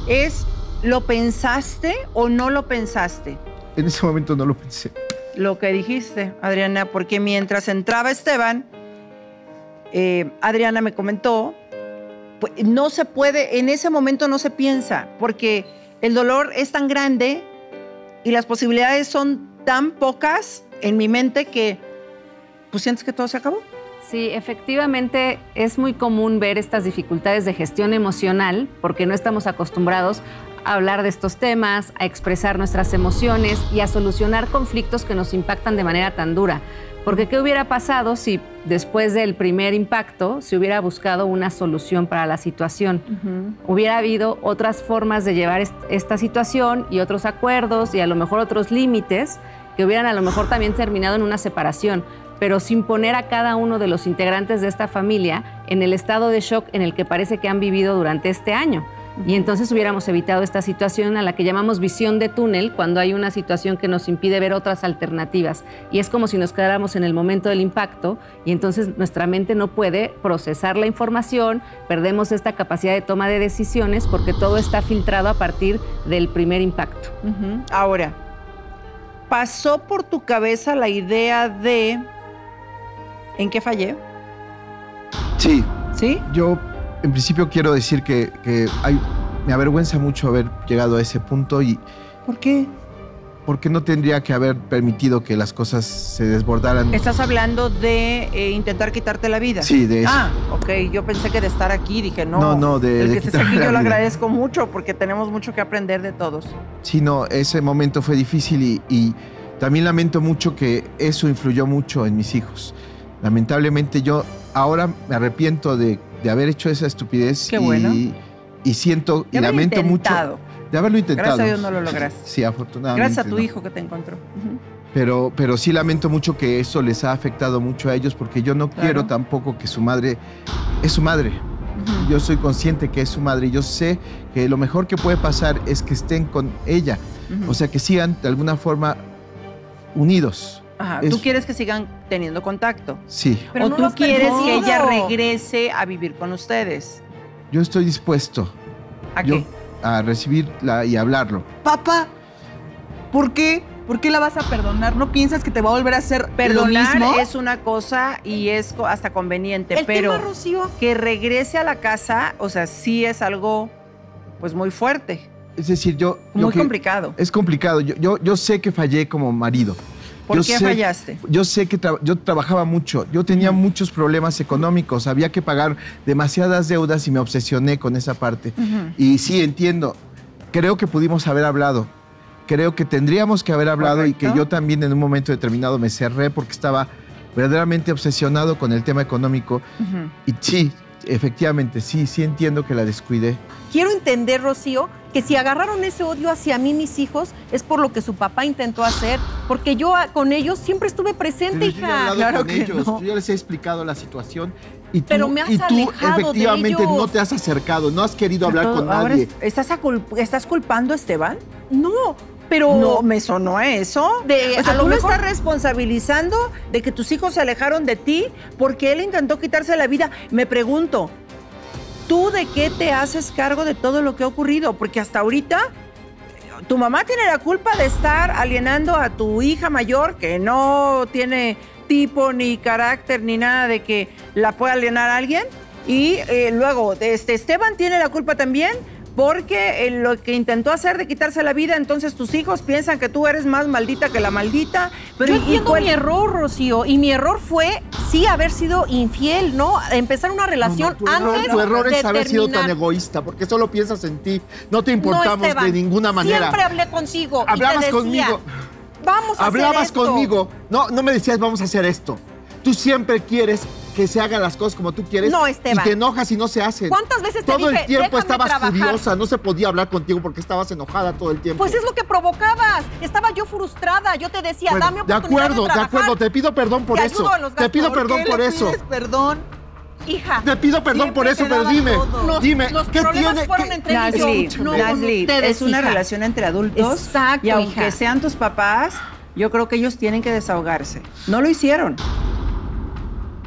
[SPEAKER 2] es, ¿lo pensaste o no lo pensaste?
[SPEAKER 10] En ese momento no lo pensé.
[SPEAKER 2] Lo que dijiste, Adriana, porque mientras entraba Esteban, eh, Adriana me comentó, pues, no se puede, en ese momento no se piensa, porque el dolor es tan grande y las posibilidades son tan pocas en mi mente que, pues sientes que todo se acabó.
[SPEAKER 8] Sí, efectivamente es muy común ver estas dificultades de gestión emocional porque no estamos acostumbrados a hablar de estos temas, a expresar nuestras emociones y a solucionar conflictos que nos impactan de manera tan dura. Porque ¿qué hubiera pasado si después del primer impacto se hubiera buscado una solución para la situación? Hubiera habido otras formas de llevar est- esta situación y otros acuerdos y a lo mejor otros límites que hubieran a lo mejor también terminado en una separación, pero sin poner a cada uno de los integrantes de esta familia en el estado de shock en el que parece que han vivido durante este año. Y entonces hubiéramos evitado esta situación a la que llamamos visión de túnel, cuando hay una situación que nos impide ver otras alternativas. Y es como si nos quedáramos en el momento del impacto y entonces nuestra mente no puede procesar la información, perdemos esta capacidad de toma de decisiones porque todo está filtrado a partir del primer impacto.
[SPEAKER 2] Ahora, ¿pasó por tu cabeza la idea de en qué fallé?
[SPEAKER 5] Sí,
[SPEAKER 2] ¿Sí?
[SPEAKER 5] yo en principio quiero decir que, que hay- me avergüenza mucho haber llegado a ese punto y
[SPEAKER 2] ¿Por qué?
[SPEAKER 5] porque no tendría que haber permitido que las cosas se desbordaran.
[SPEAKER 2] Estás hablando de eh, intentar quitarte la vida.
[SPEAKER 5] Sí, de eso.
[SPEAKER 2] Ah, ok. Yo pensé que de estar aquí, dije, no.
[SPEAKER 5] No, no, de-
[SPEAKER 2] El
[SPEAKER 5] de
[SPEAKER 2] que estés aquí yo lo agradezco mucho porque tenemos mucho que aprender de todos.
[SPEAKER 5] Sí, no, ese momento fue difícil y, y también lamento mucho que eso influyó mucho en mis hijos. Lamentablemente yo ahora me arrepiento de, de haber hecho esa estupidez
[SPEAKER 2] Qué
[SPEAKER 5] y,
[SPEAKER 2] bueno.
[SPEAKER 5] y siento y lamento
[SPEAKER 2] intentado.
[SPEAKER 5] mucho de haberlo intentado.
[SPEAKER 2] Gracias a Dios no lo lograste.
[SPEAKER 5] Sí, afortunadamente.
[SPEAKER 2] Gracias a tu
[SPEAKER 5] no.
[SPEAKER 2] hijo que te encontró. Ujú.
[SPEAKER 5] Pero, pero sí lamento mucho que eso les ha afectado mucho a ellos porque yo no
[SPEAKER 2] Claro.
[SPEAKER 5] quiero tampoco que su madre es su madre.
[SPEAKER 2] Ujú.
[SPEAKER 5] Yo soy consciente que es su madre yo sé que lo mejor que puede pasar es que estén con ella.
[SPEAKER 2] Ujú.
[SPEAKER 5] O sea, que sigan de alguna forma unidos.
[SPEAKER 2] Ajá,
[SPEAKER 5] es-
[SPEAKER 2] Tú quieres que sigan teniendo contacto.
[SPEAKER 5] Sí,
[SPEAKER 3] Pero
[SPEAKER 2] o
[SPEAKER 3] no
[SPEAKER 2] tú quieres que ella regrese a vivir con ustedes.
[SPEAKER 5] yo estoy dispuesto
[SPEAKER 2] ¿A
[SPEAKER 5] yo,
[SPEAKER 2] qué?
[SPEAKER 5] a recibirla y hablarlo.
[SPEAKER 4] Papá, ¿por qué? ¿Por qué la vas a perdonar? ¿No piensas que te va a volver a hacer lo
[SPEAKER 2] Perdonar
[SPEAKER 4] mismo?
[SPEAKER 2] es una cosa y es hasta conveniente,
[SPEAKER 3] El
[SPEAKER 2] pero
[SPEAKER 3] tema, Rocío,
[SPEAKER 2] que regrese a la casa, o sea, sí es algo pues muy fuerte,
[SPEAKER 5] Es decir, yo...
[SPEAKER 2] muy
[SPEAKER 5] que-
[SPEAKER 2] complicado.
[SPEAKER 5] Es complicado. Yo, yo, yo sé que fallé como marido.
[SPEAKER 2] ¿Por
[SPEAKER 5] yo
[SPEAKER 2] qué
[SPEAKER 5] sé-
[SPEAKER 2] fallaste?
[SPEAKER 5] Yo sé que tra- yo trabajaba mucho, yo tenía muchos problemas económicos, había que pagar demasiadas deudas y me obsesioné con esa parte. Y sí, entiendo, creo que pudimos haber hablado, creo que tendríamos que haber hablado y que yo también en un momento determinado me cerré porque estaba verdaderamente obsesionado con el tema económico. Y sí, efectivamente, sí, sí entiendo que la descuidé.
[SPEAKER 3] quiero entender, Rocío, que si agarraron ese odio hacia mí, mis hijos, es por lo que su papá intentó hacer. Porque yo con ellos siempre estuve presente,
[SPEAKER 5] Pero yo ya he
[SPEAKER 3] hija.
[SPEAKER 5] hablado
[SPEAKER 2] claro
[SPEAKER 5] con
[SPEAKER 2] que
[SPEAKER 5] ellos,
[SPEAKER 2] no.
[SPEAKER 5] yo ya les he explicado la situación y tú,
[SPEAKER 3] Pero me has
[SPEAKER 5] y tú
[SPEAKER 3] alejado de
[SPEAKER 5] efectivamente
[SPEAKER 3] ellos.
[SPEAKER 5] no te has acercado, no has querido hablar con
[SPEAKER 2] ahora
[SPEAKER 5] nadie.
[SPEAKER 2] est- ¿Estás, a culp- ¿Estás culpando a Esteban?
[SPEAKER 3] No, pero...
[SPEAKER 2] No, me sonó a eso.
[SPEAKER 3] De-
[SPEAKER 2] o sea,
[SPEAKER 3] a lo
[SPEAKER 2] tú lo
[SPEAKER 3] mejor-
[SPEAKER 2] estás responsabilizando de que tus hijos se alejaron de ti porque él intentó quitarse la vida. Me pregunto, ¿tú de qué te haces cargo de todo lo que ha ocurrido? Porque hasta ahorita tu mamá tiene la culpa de estar alienando a tu hija mayor que no tiene tipo ni carácter ni nada de que la pueda alienar a alguien. Y eh, luego, este, Esteban tiene la culpa también porque lo que intentó hacer de quitarse la vida, entonces tus hijos piensan que tú eres más maldita que la maldita. Pero
[SPEAKER 3] yo
[SPEAKER 2] ¿y- y
[SPEAKER 3] entiendo
[SPEAKER 2] cuál-
[SPEAKER 3] mi error, Rocío, y mi error fue sí haber sido infiel, ¿no? Empezar una relación
[SPEAKER 5] No, no, tu error,
[SPEAKER 3] antes
[SPEAKER 5] tu error
[SPEAKER 3] de
[SPEAKER 5] es haber sido tan egoísta, porque solo piensas en ti. No te
[SPEAKER 3] No,
[SPEAKER 5] importamos
[SPEAKER 3] Esteban,
[SPEAKER 5] de ninguna manera.
[SPEAKER 3] Siempre hablé contigo. y te
[SPEAKER 5] Hablabas
[SPEAKER 3] decía,
[SPEAKER 5] conmigo.
[SPEAKER 3] Vamos a hacer
[SPEAKER 5] Hablabas
[SPEAKER 3] esto".
[SPEAKER 5] conmigo. No, no me decías vamos a hacer esto. Tú siempre quieres que se hagan las cosas como tú quieres.
[SPEAKER 3] No, Esteban.
[SPEAKER 5] Y te enojas y no se hacen.
[SPEAKER 3] ¿Cuántas veces te
[SPEAKER 5] Todo
[SPEAKER 3] dije,
[SPEAKER 5] el tiempo
[SPEAKER 3] "Déjame
[SPEAKER 5] estabas
[SPEAKER 3] trabajar"?
[SPEAKER 5] furiosa, no se podía hablar contigo porque estabas enojada todo el tiempo.
[SPEAKER 3] Pues es lo que provocabas. Estaba yo frustrada. Yo te decía,
[SPEAKER 5] Bueno,
[SPEAKER 3] dame
[SPEAKER 5] de
[SPEAKER 3] oportunidad
[SPEAKER 5] acuerdo,
[SPEAKER 3] de
[SPEAKER 5] de,
[SPEAKER 3] trabajar.
[SPEAKER 5] acuerdo, te pido perdón por
[SPEAKER 3] Te
[SPEAKER 5] eso.
[SPEAKER 3] ayudo a los
[SPEAKER 5] Te pido perdón
[SPEAKER 4] ¿Por qué
[SPEAKER 5] por
[SPEAKER 4] le
[SPEAKER 5] eso.
[SPEAKER 4] pides perdón?
[SPEAKER 3] Hija.
[SPEAKER 5] Te pido perdón por eso, pero dime.
[SPEAKER 3] Los,
[SPEAKER 5] dime,
[SPEAKER 3] los
[SPEAKER 5] ¿qué
[SPEAKER 3] problemas
[SPEAKER 5] tiene?
[SPEAKER 3] fueron
[SPEAKER 5] qué-
[SPEAKER 3] entre. No, ustedes,
[SPEAKER 2] es una
[SPEAKER 3] hija.
[SPEAKER 2] relación entre adultos.
[SPEAKER 3] Exacto,
[SPEAKER 2] Y aunque
[SPEAKER 3] hija.
[SPEAKER 2] sean tus papás, yo creo que ellos tienen que desahogarse. No lo hicieron.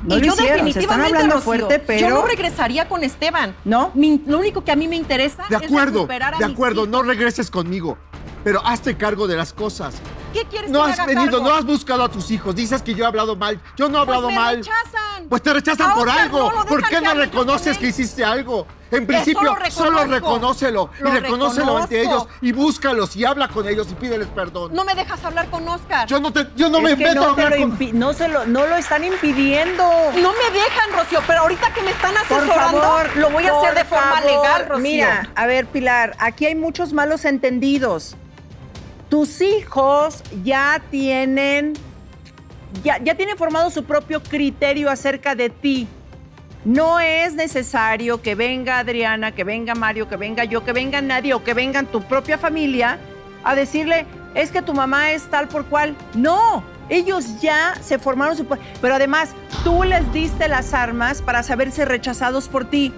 [SPEAKER 2] No
[SPEAKER 3] y
[SPEAKER 2] lo
[SPEAKER 3] yo
[SPEAKER 2] hicieron. Se están
[SPEAKER 3] definitivamente,
[SPEAKER 2] hablando
[SPEAKER 3] Rocío,
[SPEAKER 2] fuerte, pero.
[SPEAKER 3] Yo no regresaría con Esteban.
[SPEAKER 2] ¿No?
[SPEAKER 3] Mi- lo único que a mí me interesa
[SPEAKER 5] De
[SPEAKER 3] es
[SPEAKER 5] acuerdo,
[SPEAKER 3] recuperar a
[SPEAKER 5] de
[SPEAKER 3] mis
[SPEAKER 5] acuerdo,
[SPEAKER 3] hijos.
[SPEAKER 5] no regreses conmigo, pero hazte cargo de las cosas.
[SPEAKER 3] ¿Qué quieres
[SPEAKER 5] No
[SPEAKER 3] que me
[SPEAKER 5] has
[SPEAKER 3] haga
[SPEAKER 5] venido,
[SPEAKER 3] cargo?
[SPEAKER 5] no has buscado a tus hijos, dices que yo he hablado mal. Yo no he
[SPEAKER 3] Pues
[SPEAKER 5] hablado
[SPEAKER 3] me
[SPEAKER 5] mal.
[SPEAKER 3] rechazan.
[SPEAKER 5] Pues te rechazan
[SPEAKER 3] A
[SPEAKER 5] por
[SPEAKER 3] Oscar
[SPEAKER 5] algo.
[SPEAKER 3] no
[SPEAKER 5] ¿Por qué no reconoces que hiciste algo? En principio,
[SPEAKER 3] lo
[SPEAKER 5] solo reconócelo.
[SPEAKER 3] Lo
[SPEAKER 5] y reconócelo ante ellos y búscalos y habla con ellos y pídeles perdón.
[SPEAKER 3] No me dejas hablar con Oscar.
[SPEAKER 5] Yo no te, yo no
[SPEAKER 2] Es
[SPEAKER 5] me meto a
[SPEAKER 2] no, te
[SPEAKER 5] hablar
[SPEAKER 2] lo
[SPEAKER 5] con.
[SPEAKER 2] no, se lo, no lo están impidiendo.
[SPEAKER 3] No me dejan, Rocío, pero ahorita que me están
[SPEAKER 2] Por
[SPEAKER 3] asesorando,
[SPEAKER 2] favor,
[SPEAKER 3] lo voy a hacer de forma
[SPEAKER 2] favor.
[SPEAKER 3] legal, Rocío.
[SPEAKER 2] Mira, a ver, Pilar, aquí hay muchos malos entendidos. Tus hijos ya tienen, ya, ya tienen formado su propio criterio acerca de ti. No es necesario que venga Adriana, que venga Mario, que venga yo, que venga nadie o que vengan tu propia familia a decirle, es que tu mamá es tal por cual. No, ellos ya se formaron su... Pero además, tú les diste las armas para saberse rechazados por ti.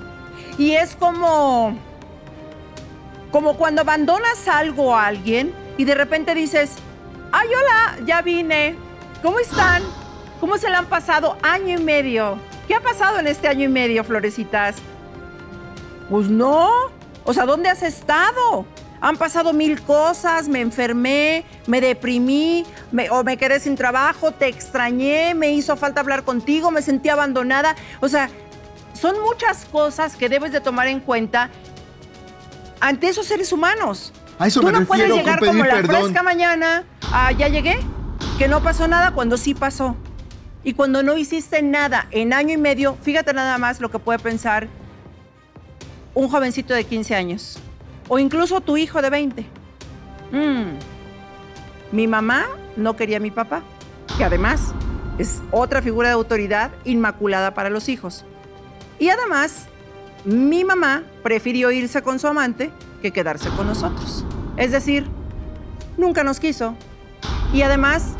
[SPEAKER 2] Y es como... Como cuando abandonas algo a alguien y de repente dices, ay, hola, ya vine. ¿Cómo están? ¿Cómo se le han pasado año y medio? ¿Qué ha pasado en este año y medio, Florecitas? Pues no. O sea, ¿dónde has estado? Han pasado mil cosas, me enfermé, me deprimí, me- o me quedé sin trabajo, te extrañé, me hizo falta hablar contigo, me sentí abandonada. O sea, son muchas cosas que debes de tomar en cuenta ante esos seres humanos.
[SPEAKER 5] A eso
[SPEAKER 2] Tú
[SPEAKER 5] me
[SPEAKER 2] no puedes
[SPEAKER 5] con
[SPEAKER 2] llegar
[SPEAKER 5] pedir
[SPEAKER 2] como la
[SPEAKER 5] perdón.
[SPEAKER 2] fresca mañana, ah, ya llegué, que no pasó nada cuando sí pasó. Y cuando no hiciste nada en año y medio, fíjate nada más lo que puede pensar un jovencito de 15 años o incluso tu hijo de 20. Mm, mi mamá no quería a mi papá, que además es otra figura de autoridad inmaculada para los hijos. Y además, mi mamá prefirió irse con su amante que quedarse con nosotros. Es decir, nunca nos quiso. Y además,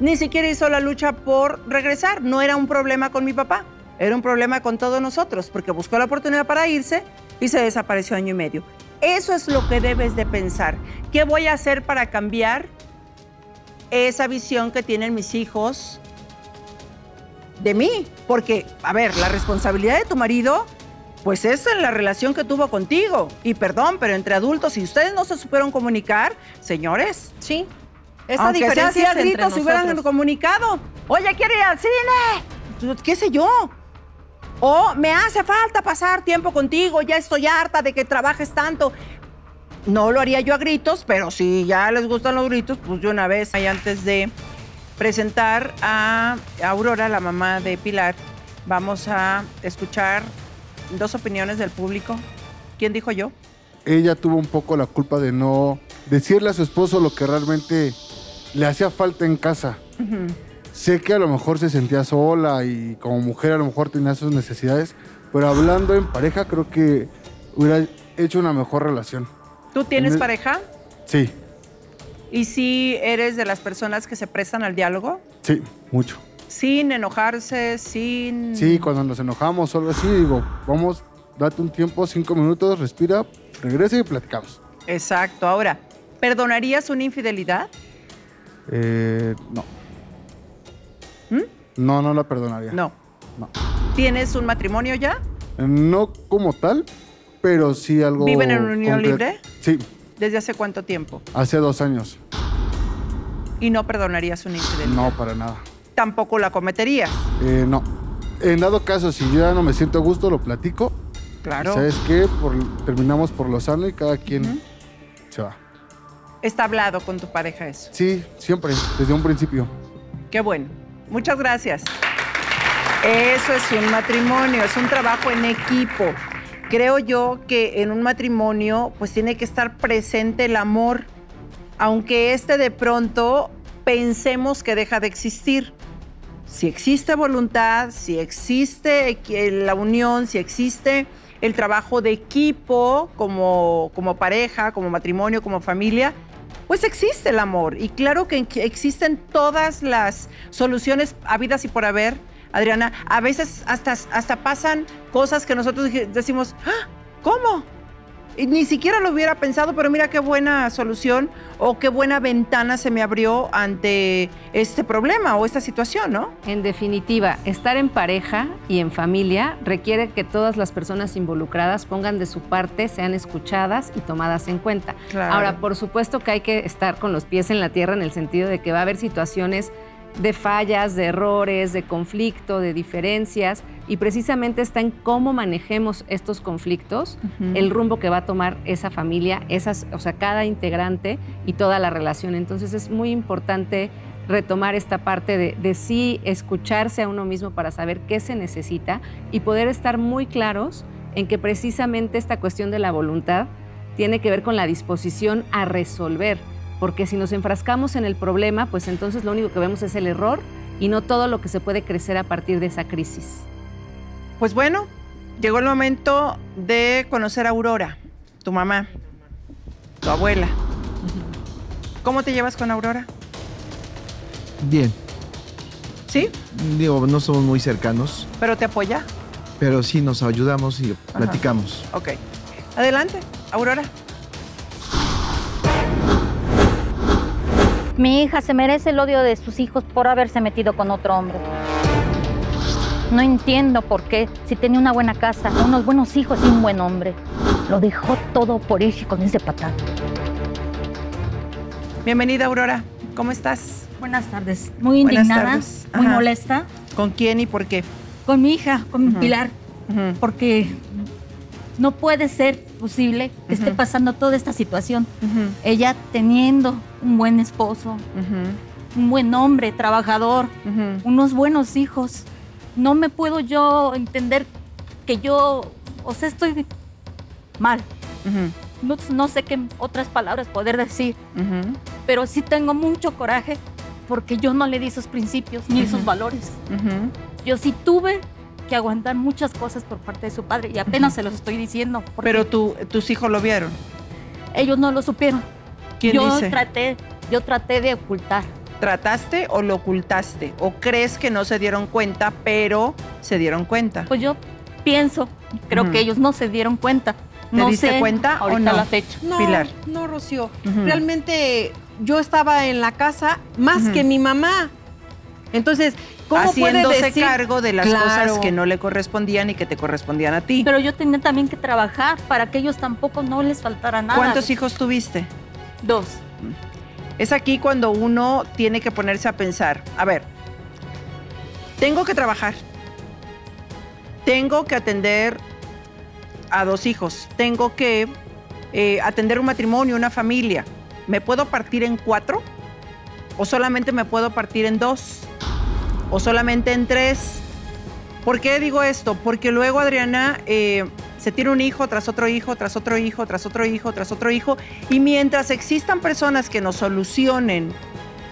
[SPEAKER 2] ni siquiera hizo la lucha por regresar. No era un problema con mi papá, era un problema con todos nosotros, porque buscó la oportunidad para irse y se desapareció año y medio. Eso es lo que debes de pensar. ¿Qué voy a hacer para cambiar esa visión que tienen mis hijos de mí? Porque, a ver, la responsabilidad de tu marido, pues es en la relación que tuvo contigo. Y perdón, pero entre adultos, si ustedes no se supieron comunicar, señores.
[SPEAKER 3] Sí. Esa
[SPEAKER 2] Aunque sea
[SPEAKER 3] diferencia
[SPEAKER 2] así
[SPEAKER 3] es
[SPEAKER 2] a
[SPEAKER 3] entre
[SPEAKER 2] gritos, se hubieran comunicado. Oye, quiero ir al cine. Pues, ¿Qué sé yo? O me hace falta pasar tiempo contigo, ya estoy harta de que trabajes tanto. No lo haría yo a gritos, pero si ya les gustan los gritos, pues de una vez. Y antes de presentar a Aurora, la mamá de Pilar, vamos a escuchar dos opiniones del público. ¿Quién dijo yo?
[SPEAKER 11] ella tuvo un poco la culpa de no decirle a su esposo lo que realmente le hacía falta en casa. Sé que a lo mejor se sentía sola y como mujer a lo mejor tenía sus necesidades, pero hablando en pareja creo que hubiera hecho una mejor relación.
[SPEAKER 2] ¿Tú tienes
[SPEAKER 11] el-
[SPEAKER 2] pareja?
[SPEAKER 11] Sí,
[SPEAKER 2] ¿Y si eres de las personas que se prestan al diálogo?
[SPEAKER 11] sí, mucho.
[SPEAKER 2] Sin enojarse, sin...
[SPEAKER 11] Sí, cuando nos enojamos o algo así, digo, vamos, date un tiempo, cinco minutos, respira, regresa y platicamos.
[SPEAKER 2] Exacto. Ahora, ¿perdonarías una infidelidad?
[SPEAKER 11] Eh, no. No, no la perdonaría.
[SPEAKER 2] ¿Mm? No.
[SPEAKER 11] No.
[SPEAKER 2] ¿Tienes un matrimonio ya?
[SPEAKER 11] No como tal, pero sí algo.
[SPEAKER 2] ¿Viven en unión libre?
[SPEAKER 11] Sí,
[SPEAKER 2] ¿Desde hace cuánto tiempo?
[SPEAKER 11] hace dos años.
[SPEAKER 2] Y no perdonarías una infidelidad.
[SPEAKER 11] No, para nada.
[SPEAKER 2] Tampoco la cometerías.
[SPEAKER 11] Eh, no. En dado caso, si yo ya no me siento a gusto, lo platico.
[SPEAKER 2] Claro.
[SPEAKER 11] ¿Sabes qué? Por- terminamos por lo sano y cada quien se va.
[SPEAKER 2] Está hablado con tu pareja eso.
[SPEAKER 11] Sí, siempre, desde un principio.
[SPEAKER 2] Qué bueno. Muchas gracias. Eso es un matrimonio, es un trabajo en equipo. Creo yo que en un matrimonio pues tiene que estar presente el amor, aunque este de pronto pensemos que deja de existir. Si existe voluntad, si existe equi- la unión, si existe el trabajo de equipo como, como pareja, como matrimonio, como familia, pues existe el amor. Y claro que existen todas las soluciones habidas y por haber, Adriana. A veces hasta, hasta pasan cosas que nosotros decimos, "Ah, ¿cómo? Ni siquiera lo hubiera pensado, pero mira qué buena solución o qué buena ventana se me abrió ante este problema o esta situación, ¿no?
[SPEAKER 8] En definitiva, estar en pareja y en familia requiere que todas las personas involucradas pongan de su parte, sean escuchadas y tomadas en cuenta.
[SPEAKER 2] Claro.
[SPEAKER 8] Ahora, por supuesto que hay que estar con los pies en la tierra en el sentido de que va a haber situaciones de fallas, de errores, de conflicto, de diferencias, y precisamente está en cómo manejemos estos conflictos, el rumbo que va a tomar esa familia, esas, o sea, cada integrante y toda la relación. Entonces es muy importante retomar esta parte de, de sí escucharse a uno mismo para saber qué se necesita y poder estar muy claros en que precisamente esta cuestión de la voluntad tiene que ver con la disposición a resolver, porque si nos enfrascamos en el problema, pues entonces lo único que vemos es el error y no todo lo que se puede crecer a partir de esa crisis.
[SPEAKER 2] Pues bueno, llegó el momento de conocer a Aurora, tu mamá, tu abuela. ¿Cómo te llevas con Aurora?
[SPEAKER 5] Bien.
[SPEAKER 2] ¿Sí?
[SPEAKER 5] Digo, no somos muy cercanos.
[SPEAKER 2] ¿Pero te apoya?
[SPEAKER 5] Pero sí, nos ayudamos y platicamos.
[SPEAKER 2] Ok. Adelante, Aurora.
[SPEAKER 6] Mi hija se merece el odio de sus hijos por haberse metido con otro hombre. No entiendo por qué, si tenía una buena casa, unos buenos hijos y un buen hombre, lo dejó todo por irse con ese patán.
[SPEAKER 2] Bienvenida, Aurora. ¿Cómo estás?
[SPEAKER 12] Buenas tardes. Muy indignada,
[SPEAKER 2] tardes.
[SPEAKER 12] muy molesta.
[SPEAKER 2] ¿Con quién y por qué?
[SPEAKER 12] Con mi hija, con
[SPEAKER 2] Ujú.
[SPEAKER 12] Pilar, porque no puede ser posible que esté pasando toda esta situación. Ella teniendo un buen esposo, un buen hombre, trabajador, unos buenos hijos. No me puedo yo entender que yo, o sea, estoy mal. No, no sé qué otras palabras poder decir, pero sí tengo mucho coraje porque yo no le di esos principios ni esos
[SPEAKER 2] Ujú.
[SPEAKER 12] valores. Yo sí tuve que aguantar muchas cosas por parte de su padre y apenas se los estoy diciendo.
[SPEAKER 2] Pero tú, tus hijos lo vieron.
[SPEAKER 12] ellos no lo supieron.
[SPEAKER 2] ¿Quién
[SPEAKER 12] yo
[SPEAKER 2] dice?
[SPEAKER 12] traté, yo traté de ocultar.
[SPEAKER 2] ¿Trataste o lo ocultaste? ¿O crees que no se dieron cuenta, pero se dieron cuenta?
[SPEAKER 12] Pues yo pienso, creo que ellos no se dieron cuenta.
[SPEAKER 2] ¿Te
[SPEAKER 12] no
[SPEAKER 2] diste
[SPEAKER 12] sé
[SPEAKER 2] cuenta o
[SPEAKER 12] ahorita
[SPEAKER 2] no?
[SPEAKER 12] la fecha.
[SPEAKER 3] No,
[SPEAKER 2] Pilar.
[SPEAKER 3] no, Rocío. Realmente yo estaba en la casa más que mi mamá. Entonces, ¿cómo puede
[SPEAKER 2] Haciéndose
[SPEAKER 3] decir?
[SPEAKER 2] cargo de las
[SPEAKER 3] Claro.
[SPEAKER 2] cosas que no le correspondían y que te correspondían a ti.
[SPEAKER 12] Pero yo tenía también que trabajar para que ellos tampoco no les faltara nada.
[SPEAKER 2] ¿Cuántos hijos tuviste?
[SPEAKER 12] Dos.
[SPEAKER 2] Es aquí cuando uno tiene que ponerse a pensar, a ver, tengo que trabajar, tengo que atender a dos hijos, tengo que eh, atender un matrimonio, una familia. ¿Me puedo partir en cuatro? ¿O solamente me puedo partir en dos? ¿O solamente en tres? ¿Por qué digo esto? Porque luego Adriana eh, se tiene un hijo tras otro hijo, tras otro hijo, tras otro hijo, tras otro hijo. Y mientras existan personas que nos solucionen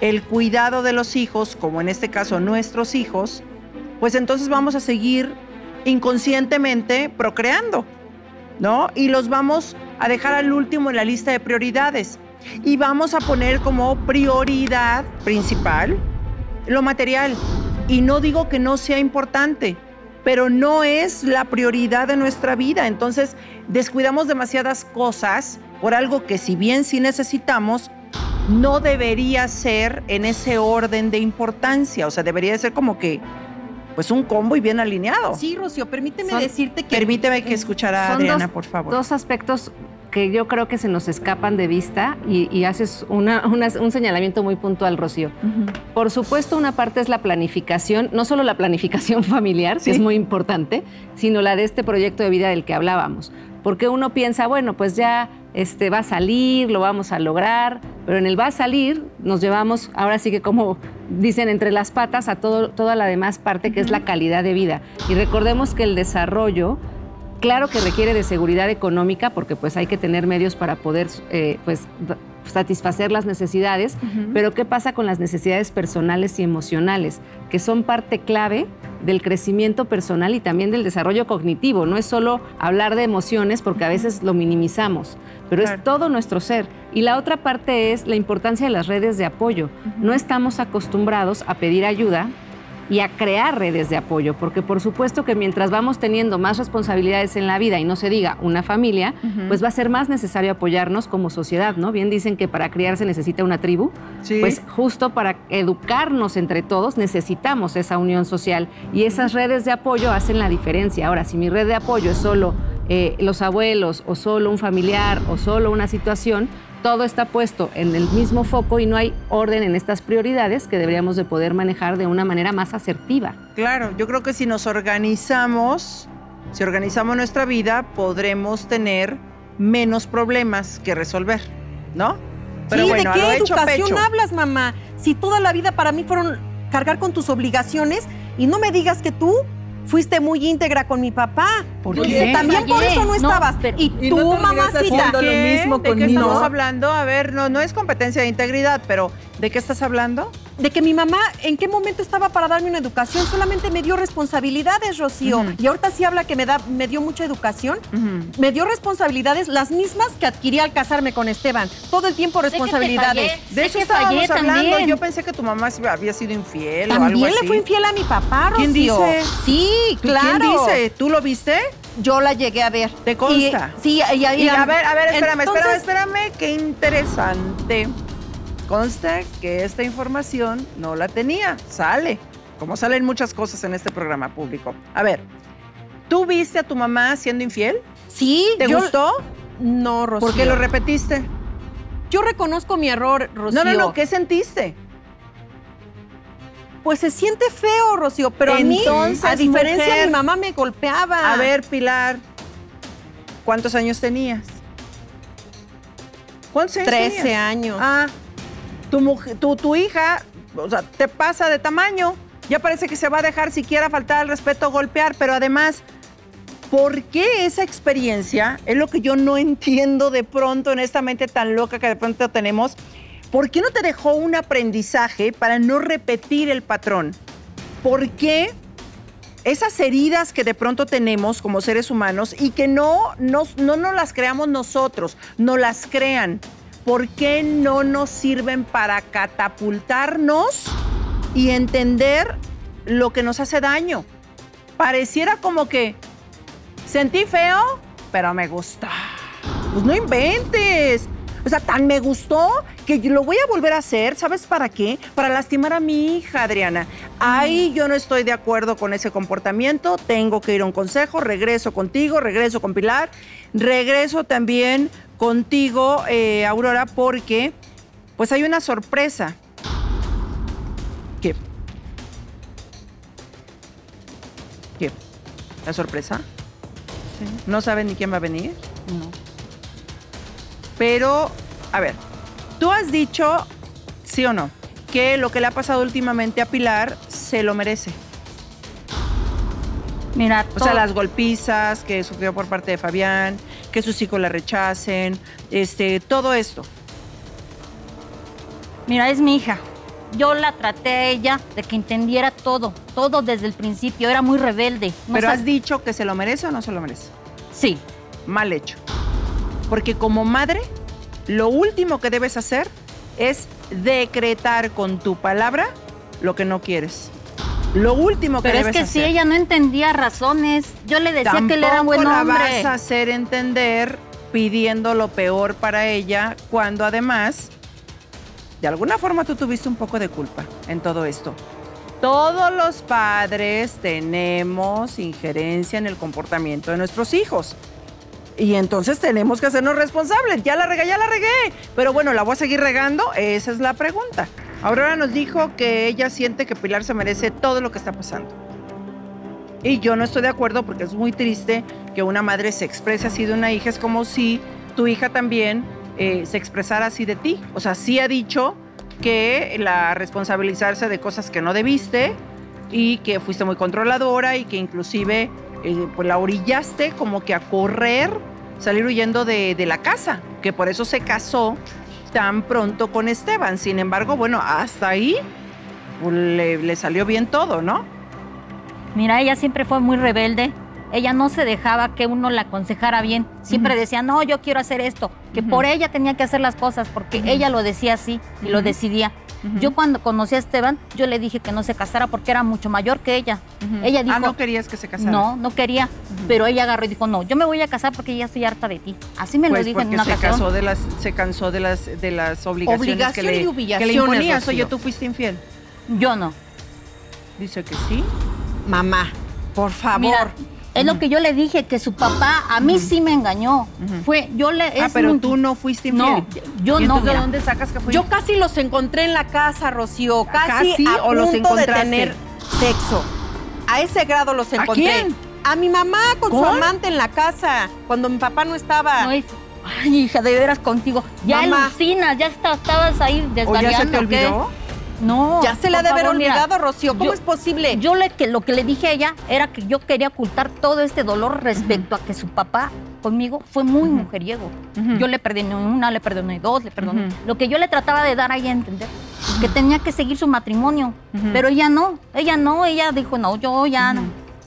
[SPEAKER 2] el cuidado de los hijos, como en este caso nuestros hijos, pues entonces vamos a seguir inconscientemente procreando, ¿no? Y los vamos a dejar al último en la lista de prioridades. Y vamos a poner como prioridad principal lo material. Y no digo que no sea importante, pero no es la prioridad de nuestra vida. Entonces, descuidamos demasiadas cosas por algo que si bien sí necesitamos, no debería ser en ese orden de importancia. O sea, debería de ser como que, pues un combo y bien alineado.
[SPEAKER 3] Sí, Rocío, permíteme
[SPEAKER 8] Son-
[SPEAKER 3] decirte que
[SPEAKER 2] Permíteme que escuchara a Adriana,
[SPEAKER 8] dos-
[SPEAKER 2] por favor.
[SPEAKER 8] Dos aspectos que yo creo que se nos escapan de vista y, y haces una- una- un señalamiento muy puntual, Rocío. Por supuesto, una parte es la planificación, no solo la planificación familiar,
[SPEAKER 2] Sí.
[SPEAKER 8] que es muy importante, sino la de este proyecto de vida del que hablábamos. Porque uno piensa, bueno, pues ya este, va a salir, lo vamos a lograr, pero en el va a salir nos llevamos, ahora sí que como dicen, entre las patas a todo, toda la demás parte que es la calidad de vida. Y recordemos que el desarrollo Claro que requiere de seguridad económica porque pues hay que tener medios para poder eh, pues satisfacer las necesidades, pero ¿qué pasa con las necesidades personales y emocionales? Que son parte clave del crecimiento personal y también del desarrollo cognitivo. No es solo hablar de emociones porque a veces lo minimizamos, pero
[SPEAKER 2] Claro.
[SPEAKER 8] es todo nuestro ser. Y la otra parte es la importancia de las redes de apoyo. No estamos acostumbrados a pedir ayuda y a crear redes de apoyo, porque por supuesto que mientras vamos teniendo más responsabilidades en la vida y no se diga una familia, pues va a ser más necesario apoyarnos como sociedad, ¿no? Bien dicen que para criar se necesita una tribu,
[SPEAKER 2] Sí.
[SPEAKER 8] pues justo para educarnos entre todos necesitamos esa unión social y esas redes de apoyo hacen la diferencia. Ahora, si mi red de apoyo es solo eh, los abuelos o solo un familiar o solo una situación, todo está puesto en el mismo foco y no hay orden en estas prioridades que deberíamos de poder manejar de una manera más asertiva.
[SPEAKER 2] Claro, yo creo que si nos organizamos, si organizamos nuestra vida, podremos tener menos problemas que resolver, ¿no?
[SPEAKER 3] sí, ¿de qué educación
[SPEAKER 2] pecho.
[SPEAKER 3] hablas, mamá? Si toda la vida para mí fueron cargar con tus obligaciones y no me digas que tú fuiste muy íntegra con mi papá.
[SPEAKER 2] ¿Por qué?
[SPEAKER 3] También por eso no
[SPEAKER 12] no,
[SPEAKER 3] estabas.
[SPEAKER 12] pero-
[SPEAKER 3] y
[SPEAKER 4] Y
[SPEAKER 3] tú,
[SPEAKER 4] no
[SPEAKER 3] mamacita.
[SPEAKER 4] lo mismo
[SPEAKER 2] ¿De qué estamos hablando? A ver, no, no es competencia de integridad, pero ¿de qué estás hablando?
[SPEAKER 3] de que mi mamá en qué momento estaba para darme una educación, solamente me dio responsabilidades, Rocío. Y ahorita sí habla que me da, me dio mucha educación. Me dio responsabilidades las mismas que adquirí al casarme con Esteban. Todo el tiempo
[SPEAKER 12] Sé que te
[SPEAKER 3] responsabilidades.
[SPEAKER 12] fallé,
[SPEAKER 2] De
[SPEAKER 12] sé
[SPEAKER 2] eso
[SPEAKER 12] que
[SPEAKER 2] estábamos
[SPEAKER 12] fallé
[SPEAKER 2] hablando.
[SPEAKER 12] también.
[SPEAKER 2] Yo pensé que tu mamá había sido infiel o algo
[SPEAKER 3] También le fue infiel a mi papá, Rocío.
[SPEAKER 2] ¿Quién dice?
[SPEAKER 3] Sí,
[SPEAKER 2] ¿Tú-
[SPEAKER 3] claro.
[SPEAKER 2] ¿Quién dice? ¿Tú lo viste?
[SPEAKER 3] Yo la llegué a ver.
[SPEAKER 2] ¿Te consta?
[SPEAKER 3] Y- sí, y, y-
[SPEAKER 2] Y a ver, a ver, espérame,
[SPEAKER 3] entonces-
[SPEAKER 2] espérame, espérame, qué interesante. Consta que esta información no la tenía. Sale, como salen muchas cosas en este programa público. A ver, ¿tú viste a tu mamá siendo infiel?
[SPEAKER 3] Sí.
[SPEAKER 2] ¿Te
[SPEAKER 3] yo-
[SPEAKER 2] gustó?
[SPEAKER 3] No, Rocío.
[SPEAKER 2] ¿Por qué lo repetiste?
[SPEAKER 3] Yo reconozco mi error, Rocío.
[SPEAKER 2] No, no, no, ¿qué sentiste?
[SPEAKER 3] Pues se siente feo, Rocío, pero a mí, a diferencia
[SPEAKER 2] mujer,
[SPEAKER 3] mi mamá me golpeaba.
[SPEAKER 2] A ver, Pilar, ¿cuántos años tenías? ¿Cuántos años
[SPEAKER 3] 13
[SPEAKER 2] tenías?
[SPEAKER 3] años.
[SPEAKER 2] Ah, tu, hija, te pasa de tamaño. Ya parece que se va a dejar siquiera faltar al respeto golpear, pero además, ¿por qué esa experiencia? Es lo que yo no entiendo de pronto en esta mente tan loca que de pronto tenemos. ¿Por qué no te dejó un aprendizaje para no repetir el patrón? ¿Por qué esas heridas que de pronto tenemos como seres humanos y que no nos, no nos las creamos nosotros, no las crean, ¿por qué no nos sirven para catapultarnos y entender lo que nos hace daño? Pareciera como que sentí feo, pero me gusta. Pues no inventes. O sea, tan me gustó que yo lo voy a volver a hacer. ¿Sabes para qué? Para lastimar a mi hija, Adriana. Ahí yo no estoy de acuerdo con ese comportamiento. Tengo que ir a un consejo. Regreso contigo, regreso con Pilar. Regreso también contigo, eh, Aurora, porque pues hay una sorpresa. ¿Qué? ¿Qué? ¿La sorpresa? ¿No saben ni quién va a venir?
[SPEAKER 6] No.
[SPEAKER 2] Pero, a ver, tú has dicho, sí o no, que lo que le ha pasado últimamente a Pilar se lo merece.
[SPEAKER 6] Mira,
[SPEAKER 2] O sea, las golpizas que sufrió por parte de Fabián, que sus hijos la rechacen, este, todo esto.
[SPEAKER 6] Mira, es mi hija. Yo la traté a ella de que entendiera todo, todo desde el principio. Era muy rebelde. No
[SPEAKER 2] Pero has dicho que se lo merece o no se lo merece.
[SPEAKER 6] Sí.
[SPEAKER 2] Mal hecho. Porque como madre, lo último que debes hacer es decretar con tu palabra lo que no quieres. Lo último que
[SPEAKER 6] Pero es
[SPEAKER 2] debes
[SPEAKER 6] que
[SPEAKER 2] hacer.
[SPEAKER 6] si ella no entendía razones, yo le decía que él era
[SPEAKER 2] Tampoco
[SPEAKER 6] buen
[SPEAKER 2] la
[SPEAKER 6] hombre.
[SPEAKER 2] vas a hacer entender pidiendo lo peor para ella, cuando además, de alguna forma tú tuviste un poco de culpa en todo esto. Todos los padres tenemos injerencia en el comportamiento de nuestros hijos. Y entonces tenemos que hacernos responsables. Ya la regué, ya la regué. Pero bueno, ¿la voy a seguir regando? Esa es la pregunta. Aurora nos dijo que ella siente que Pilar se merece todo lo que está pasando. Y yo no estoy de acuerdo porque es muy triste que una madre se exprese así de una hija. Es como si tu hija también eh, se expresara así de ti. O sea, sí ha dicho que la responsabilizarse de cosas que no debiste y que fuiste muy controladora y que inclusive eh, pues la orillaste como que a correr, salir huyendo de, de la casa, que por eso se casó tan pronto con Esteban. Sin embargo, bueno, hasta ahí pues, le, le salió bien todo, ¿no?
[SPEAKER 6] Mira, ella siempre fue muy rebelde. Ella no se dejaba que uno la aconsejara bien. Siempre decía, no, yo quiero hacer esto. Que por ella tenía que hacer las cosas, porque ella lo decía así y lo
[SPEAKER 2] Ujú.
[SPEAKER 6] Yo cuando conocí a Esteban, yo le dije que no se casara porque era mucho mayor que ella. Ella dijo,
[SPEAKER 2] ah, no querías que se casara.
[SPEAKER 6] no, no quería. Pero ella agarró y dijo, no, yo me voy a casar porque ya estoy harta de ti. Así me
[SPEAKER 2] Pues
[SPEAKER 6] lo dijo en
[SPEAKER 2] porque
[SPEAKER 6] una
[SPEAKER 2] se
[SPEAKER 6] ocasión.
[SPEAKER 2] cansó de las, se cansó de las, de las obligaciones que le,
[SPEAKER 3] y
[SPEAKER 2] que le imponías. Oye, tú fuiste infiel.
[SPEAKER 6] Yo no.
[SPEAKER 2] Dice que sí.
[SPEAKER 3] Mamá, por favor.
[SPEAKER 6] Mira, es lo que yo le dije, que su papá a mí sí me engañó. Fue, yo le...
[SPEAKER 2] ah,
[SPEAKER 6] es
[SPEAKER 2] pero tú no fuiste infiel.
[SPEAKER 6] No, yo
[SPEAKER 2] ¿Y
[SPEAKER 6] no.
[SPEAKER 2] ¿de dónde sacas que fue?
[SPEAKER 3] Yo casi los encontré en la casa, Rocío. Casi,
[SPEAKER 2] ¿Casi
[SPEAKER 3] a
[SPEAKER 2] o los
[SPEAKER 3] punto de tener sexo. A ese grado los encontré.
[SPEAKER 2] quién?
[SPEAKER 3] A mi mamá con su amante en la casa, cuando mi papá no estaba.
[SPEAKER 6] No, es- Ay, hija, de veras contigo. Ya
[SPEAKER 3] Mamá.
[SPEAKER 6] alucinas, ya está- estabas ahí
[SPEAKER 2] ¿O
[SPEAKER 6] desvariando.
[SPEAKER 2] ya se te
[SPEAKER 6] ¿o qué? No.
[SPEAKER 3] ya se le ha
[SPEAKER 6] por
[SPEAKER 3] de haber olvidado, Rocío. ¿Cómo
[SPEAKER 6] yo-
[SPEAKER 3] es posible?
[SPEAKER 6] Yo le, que, lo que le dije a ella era que yo quería ocultar todo este dolor respecto a que su papá conmigo fue muy mujeriego. Yo le perdoné una, le perdoné dos, le perdoné. Lo que yo le trataba de dar a ella a entender, que tenía que seguir su matrimonio. Pero ella no, ella no, ella dijo, no, yo ya no.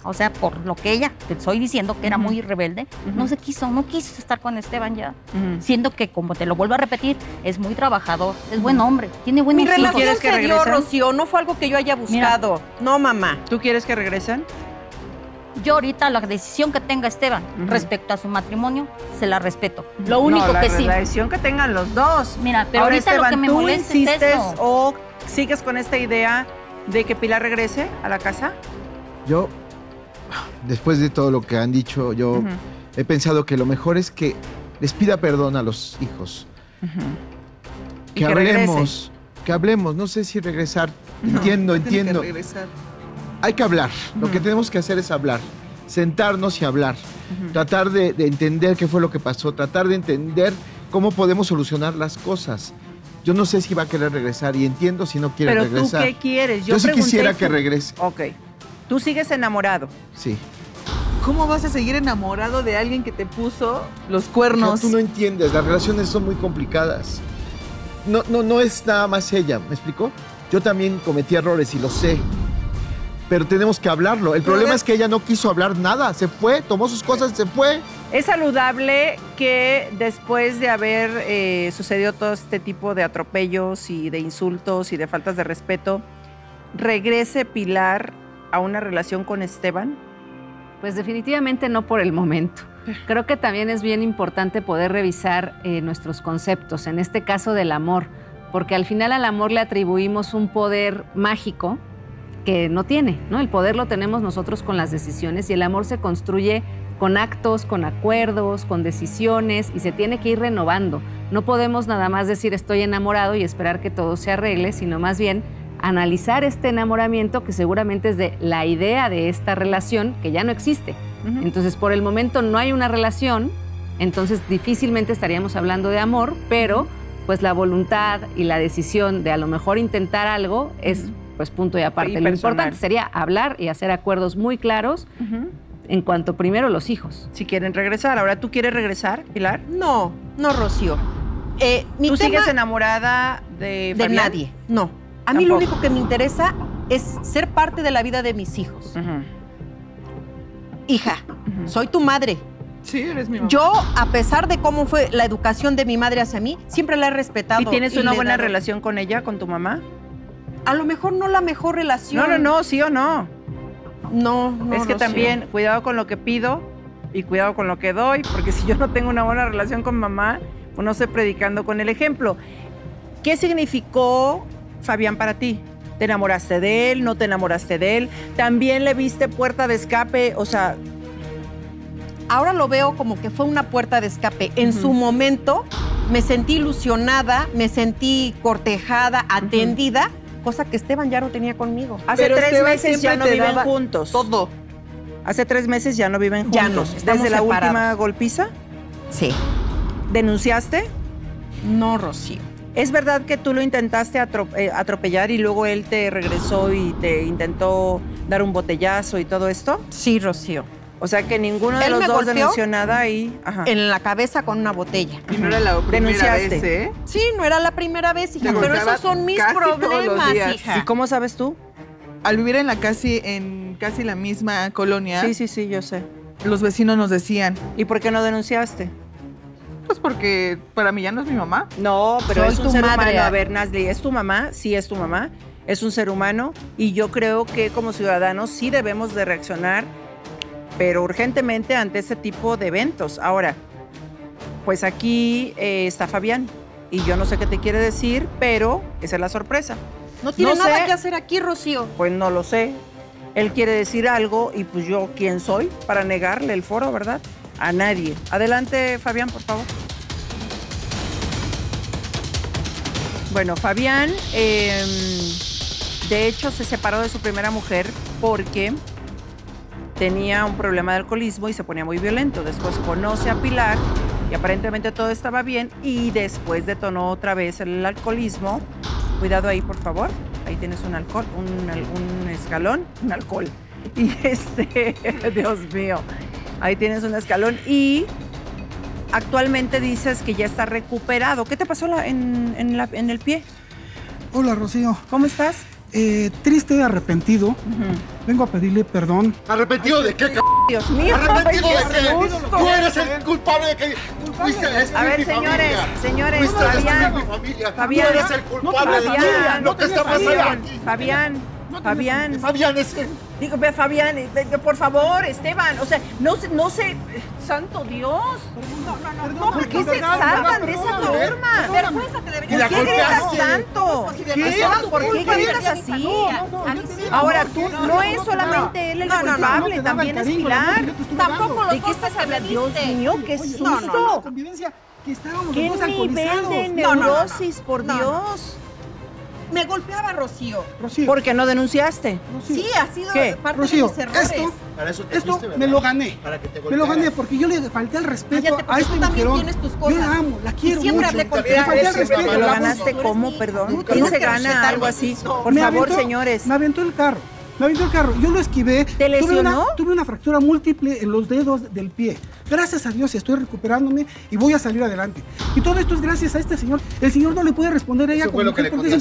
[SPEAKER 6] O sea, por lo que ella, te estoy diciendo que era muy rebelde, no se quiso, no quiso estar con Esteban ya. Siendo que, como te lo vuelvo a repetir, es muy trabajador, es buen hombre, tiene buenos
[SPEAKER 3] Mi
[SPEAKER 6] hijos.
[SPEAKER 3] relación
[SPEAKER 2] ¿Quieres que
[SPEAKER 3] se dio,
[SPEAKER 2] regresen?
[SPEAKER 3] Rocío. No fue algo que yo haya buscado. No, mamá.
[SPEAKER 2] ¿Tú quieres que regresen?
[SPEAKER 12] Yo ahorita la decisión que tenga Esteban respecto a su matrimonio, se la respeto. Lo único
[SPEAKER 2] No, la,
[SPEAKER 12] que sí.
[SPEAKER 2] La decisión que tengan los dos.
[SPEAKER 12] Mira, pero
[SPEAKER 2] Ahora,
[SPEAKER 12] ahorita lo que me
[SPEAKER 2] ¿tú
[SPEAKER 12] molesta es
[SPEAKER 2] insistes
[SPEAKER 12] eso.
[SPEAKER 2] o sigues con esta idea de que Pilar regrese a la casa?
[SPEAKER 5] Yo, después de todo lo que han dicho, yo he pensado que lo mejor es que les pida perdón a los hijos. Que,
[SPEAKER 2] que regrese.
[SPEAKER 5] hablemos, que hablemos. No sé si regresar. Entiendo,
[SPEAKER 4] que
[SPEAKER 5] entiendo.
[SPEAKER 4] regresar.
[SPEAKER 5] Hay que hablar. Lo que tenemos que hacer es hablar. Sentarnos y hablar. Tratar de, de entender qué fue lo que pasó. Tratar de entender cómo podemos solucionar las cosas. Yo no sé si va a querer regresar y entiendo si no quiere
[SPEAKER 2] Pero
[SPEAKER 5] regresar.
[SPEAKER 2] tú, ¿qué quieres?
[SPEAKER 5] Yo, sí
[SPEAKER 2] pregunté
[SPEAKER 5] quisiera que regrese.
[SPEAKER 2] Ok. Tú sigues enamorado.
[SPEAKER 5] Sí.
[SPEAKER 4] ¿Cómo vas a seguir enamorado de alguien que te puso los
[SPEAKER 5] No,
[SPEAKER 4] cuernos?
[SPEAKER 5] tú no entiendes, las relaciones son muy complicadas. No, no, no es nada más ella, ¿me explicó? Yo también cometí errores y lo sé. Pero tenemos que hablarlo. El
[SPEAKER 4] Pero
[SPEAKER 5] problema es que ella no quiso hablar nada. Se fue, tomó sus cosas, se fue.
[SPEAKER 2] ¿Es saludable que después de haber eh, sucedido todo este tipo de atropellos y de insultos y de faltas de respeto, regrese Pilar a una relación con Esteban?
[SPEAKER 8] Pues definitivamente no por el momento. Creo que también es bien importante poder revisar eh, nuestros conceptos, en este caso del amor, porque al final al amor le atribuimos un poder mágico que no tiene, ¿no? El poder lo tenemos nosotros con las decisiones y el amor se construye con actos, con acuerdos, con decisiones y se tiene que ir renovando. No podemos nada más decir estoy enamorado y esperar que todo se arregle, sino más bien analizar este enamoramiento que seguramente es de la idea de esta relación que ya no existe. Entonces, por el momento no hay una relación, entonces difícilmente estaríamos hablando de amor, pero pues la voluntad y la decisión de a lo mejor intentar algo es pues punto y aparte.
[SPEAKER 2] Y
[SPEAKER 8] lo
[SPEAKER 2] personal.
[SPEAKER 8] importante sería hablar y hacer acuerdos muy claros en cuanto primero los hijos.
[SPEAKER 2] Si quieren regresar. Ahora, ¿tú quieres regresar, Pilar?
[SPEAKER 3] No, no, Rocío. Eh, mi
[SPEAKER 2] ¿Tú
[SPEAKER 3] tema
[SPEAKER 2] sigues enamorada de,
[SPEAKER 3] de
[SPEAKER 2] Fabián?
[SPEAKER 3] nadie. No. A mí lo único que me interesa es ser parte de la vida de mis hijos. Hija, soy tu madre.
[SPEAKER 4] Sí, eres mi mamá.
[SPEAKER 3] Yo, a pesar de cómo fue la educación de mi madre hacia mí, siempre la he respetado.
[SPEAKER 2] ¿Y tienes una buena
[SPEAKER 3] dado-
[SPEAKER 2] relación con ella, con tu mamá?
[SPEAKER 3] A lo mejor no la mejor relación.
[SPEAKER 2] No, no, no, sí o no.
[SPEAKER 3] No, no.
[SPEAKER 2] es que también, cuidado con lo que pido y cuidado con lo que doy, porque si yo no tengo una buena relación con mamá, pues no estoy predicando con el ejemplo. ¿Qué significó Fabián para ti? ¿Te enamoraste de él? ¿No te enamoraste de él? ¿También le viste puerta de escape? O sea,
[SPEAKER 3] Ahora lo veo como que fue una puerta de escape. En su momento me sentí ilusionada, me sentí cortejada, atendida, cosa que Esteban ya no tenía conmigo.
[SPEAKER 2] hace
[SPEAKER 4] Pero
[SPEAKER 2] tres
[SPEAKER 4] Esteban
[SPEAKER 2] meses ya no viven juntos.
[SPEAKER 4] Todo.
[SPEAKER 2] Hace tres meses ya no viven
[SPEAKER 3] Ya
[SPEAKER 2] juntos.
[SPEAKER 3] no, estamos
[SPEAKER 2] ¿Desde la
[SPEAKER 3] separados.
[SPEAKER 2] última golpiza?
[SPEAKER 3] Sí.
[SPEAKER 2] ¿Denunciaste?
[SPEAKER 3] No, Rocío.
[SPEAKER 2] ¿Es verdad que tú lo intentaste eh, atropellar y luego él te regresó y te intentó dar un botellazo y todo esto?
[SPEAKER 3] Sí, Rocío.
[SPEAKER 2] O sea que ninguno de
[SPEAKER 3] Él
[SPEAKER 2] los
[SPEAKER 3] me
[SPEAKER 2] dos denunció nada y... Ajá.
[SPEAKER 3] En la cabeza con una botella.
[SPEAKER 4] Y no era la primera
[SPEAKER 2] Denunciaste.
[SPEAKER 4] vez, ¿eh?
[SPEAKER 3] Sí, no era la primera vez, hija,
[SPEAKER 4] Te
[SPEAKER 3] pero esos son mis problemas, hija.
[SPEAKER 2] ¿Y cómo sabes tú?
[SPEAKER 4] Al vivir en la casi, en casi la misma colonia,
[SPEAKER 2] Sí, sí, sí, yo sé.
[SPEAKER 4] los vecinos nos decían,
[SPEAKER 2] ¿Y por qué no denunciaste?
[SPEAKER 4] Pues porque para mí ya no es mi mamá.
[SPEAKER 2] No, pero
[SPEAKER 3] Soy
[SPEAKER 2] es un
[SPEAKER 3] tu
[SPEAKER 2] ser
[SPEAKER 3] madre.
[SPEAKER 2] humano. A ver, Nazli, ¿es tu mamá? Sí, es tu mamá. Es un ser humano y yo creo que como ciudadanos sí debemos de reaccionar, pero urgentemente ante este tipo de eventos. Ahora, pues aquí eh, está Fabián y yo no sé qué te quiere decir, pero esa es la sorpresa.
[SPEAKER 3] No tiene
[SPEAKER 2] No
[SPEAKER 3] nada
[SPEAKER 2] sé.
[SPEAKER 3] que hacer aquí, Rocío.
[SPEAKER 2] Pues no lo sé. Él quiere decir algo y pues yo, ¿quién soy para negarle el foro, verdad? A nadie. Adelante, Fabián, por favor. Bueno, Fabián, eh, de hecho, se separó de su primera mujer porque tenía un problema de alcoholismo y se ponía muy violento. Después conoce a Pilar y aparentemente todo estaba bien y después detonó otra vez el alcoholismo. Cuidado ahí, por favor. Ahí tienes un alcohol, un, al- un escalón, un alcohol. Y este, Dios mío, ahí tienes un escalón y actualmente dices que ya está recuperado. ¿Qué te pasó la- en, en la- en el pie?
[SPEAKER 13] Hola, Rocío.
[SPEAKER 2] ¿Cómo estás?
[SPEAKER 13] Eh, triste, arrepentido. Vengo a pedirle perdón.
[SPEAKER 7] ¿Arrepentido de qué?
[SPEAKER 2] Dios mío,
[SPEAKER 7] ¿Arrepentido de qué? Tú eres el culpable de que fuiste a
[SPEAKER 2] A ver,
[SPEAKER 7] mi
[SPEAKER 2] señores,
[SPEAKER 7] familia.
[SPEAKER 2] señores,
[SPEAKER 7] Fuiste destruir
[SPEAKER 2] Fabián,
[SPEAKER 7] mi familia.
[SPEAKER 2] Fabián,
[SPEAKER 7] Tú eres el culpable de
[SPEAKER 2] Fabián,
[SPEAKER 7] todo lo que está pasando
[SPEAKER 2] Fabián,
[SPEAKER 7] aquí.
[SPEAKER 2] Fabián, Fabián.
[SPEAKER 7] Fabián, ese.
[SPEAKER 2] Digo, ve, Fabián, por favor, Esteban, o sea, no se, no se, santo Dios. No, no, no, ¿por qué se salvan de esa forma?
[SPEAKER 3] Vergüenza te debería
[SPEAKER 7] la
[SPEAKER 2] ¿Por qué gritas tanto? ¿por qué gritas así?
[SPEAKER 3] no, no,
[SPEAKER 2] Ahora,
[SPEAKER 3] no,
[SPEAKER 2] tú,
[SPEAKER 3] no,
[SPEAKER 2] no
[SPEAKER 3] no,
[SPEAKER 2] es
[SPEAKER 3] no,
[SPEAKER 2] solamente él el
[SPEAKER 3] no, no, no,
[SPEAKER 2] culpable,
[SPEAKER 13] no
[SPEAKER 2] también
[SPEAKER 13] el
[SPEAKER 2] es
[SPEAKER 13] el
[SPEAKER 2] Pilar.
[SPEAKER 3] Tampoco los
[SPEAKER 2] ¿De qué estás hablando? Dios mío, qué susto.
[SPEAKER 13] no, no,
[SPEAKER 2] ¿Qué nivel de.
[SPEAKER 3] No, no, no, no.
[SPEAKER 2] neurosis, por
[SPEAKER 3] No, no.
[SPEAKER 2] Dios?
[SPEAKER 3] Me golpeaba Rocío.
[SPEAKER 13] Rocío,
[SPEAKER 2] ¿Por qué no denunciaste?
[SPEAKER 13] Rocío,
[SPEAKER 3] Sí, ha sido
[SPEAKER 2] ¿Qué?
[SPEAKER 3] parte
[SPEAKER 13] Rocío,
[SPEAKER 3] de mis errores.
[SPEAKER 13] esto,
[SPEAKER 7] Para eso te
[SPEAKER 13] esto
[SPEAKER 7] fuiste,
[SPEAKER 13] me lo gané.
[SPEAKER 7] Para que te
[SPEAKER 13] Me lo gané porque yo le falté al respeto
[SPEAKER 3] Cállate,
[SPEAKER 13] a este
[SPEAKER 3] tú también
[SPEAKER 13] mujerón.
[SPEAKER 3] tienes tus
[SPEAKER 13] Yo
[SPEAKER 3] cosas.
[SPEAKER 13] la amo, la
[SPEAKER 3] Y
[SPEAKER 13] quiero
[SPEAKER 3] siempre
[SPEAKER 13] mucho.
[SPEAKER 3] hablé contigo.
[SPEAKER 13] Le falté al
[SPEAKER 7] Siempre
[SPEAKER 13] respeto.
[SPEAKER 2] ¿Te lo ganaste cómo, perdón? ¿Quién se gana algo así? Por favor, señores.
[SPEAKER 13] Me aventó el carro. Me aventó el carro. Yo lo esquivé.
[SPEAKER 2] ¿Te
[SPEAKER 13] Tuve una,
[SPEAKER 2] lesionó?
[SPEAKER 13] tuve una fractura múltiple en los dedos del pie. Gracias a Dios estoy recuperándome y voy a salir adelante. Y todo esto es gracias a este señor. El señor no le puede responder a ella
[SPEAKER 7] Eso fue
[SPEAKER 13] como
[SPEAKER 7] lo que le contaste.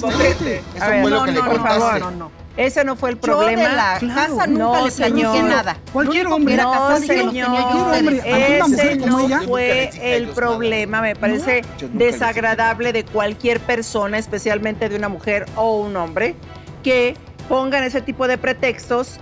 [SPEAKER 7] Eso
[SPEAKER 2] A ver,
[SPEAKER 7] fue lo
[SPEAKER 2] no,
[SPEAKER 7] que le
[SPEAKER 2] no, por
[SPEAKER 7] contaste.
[SPEAKER 2] favor.
[SPEAKER 3] No, no.
[SPEAKER 2] Ese no fue el
[SPEAKER 3] Yo
[SPEAKER 2] problema.
[SPEAKER 3] de la
[SPEAKER 2] Claro.
[SPEAKER 3] casa nunca
[SPEAKER 2] no,
[SPEAKER 3] le
[SPEAKER 2] señor.
[SPEAKER 3] nada.
[SPEAKER 13] Cualquier hombre
[SPEAKER 2] No,
[SPEAKER 3] casarse los tenía yo
[SPEAKER 2] señor,
[SPEAKER 13] Cualquier hombre,
[SPEAKER 2] ese no
[SPEAKER 13] ella-
[SPEAKER 2] fue
[SPEAKER 7] le
[SPEAKER 2] el problema. Me parece
[SPEAKER 7] yo le exigí.
[SPEAKER 2] desagradable de cualquier persona, especialmente de una mujer o un hombre, que pongan ese tipo de pretextos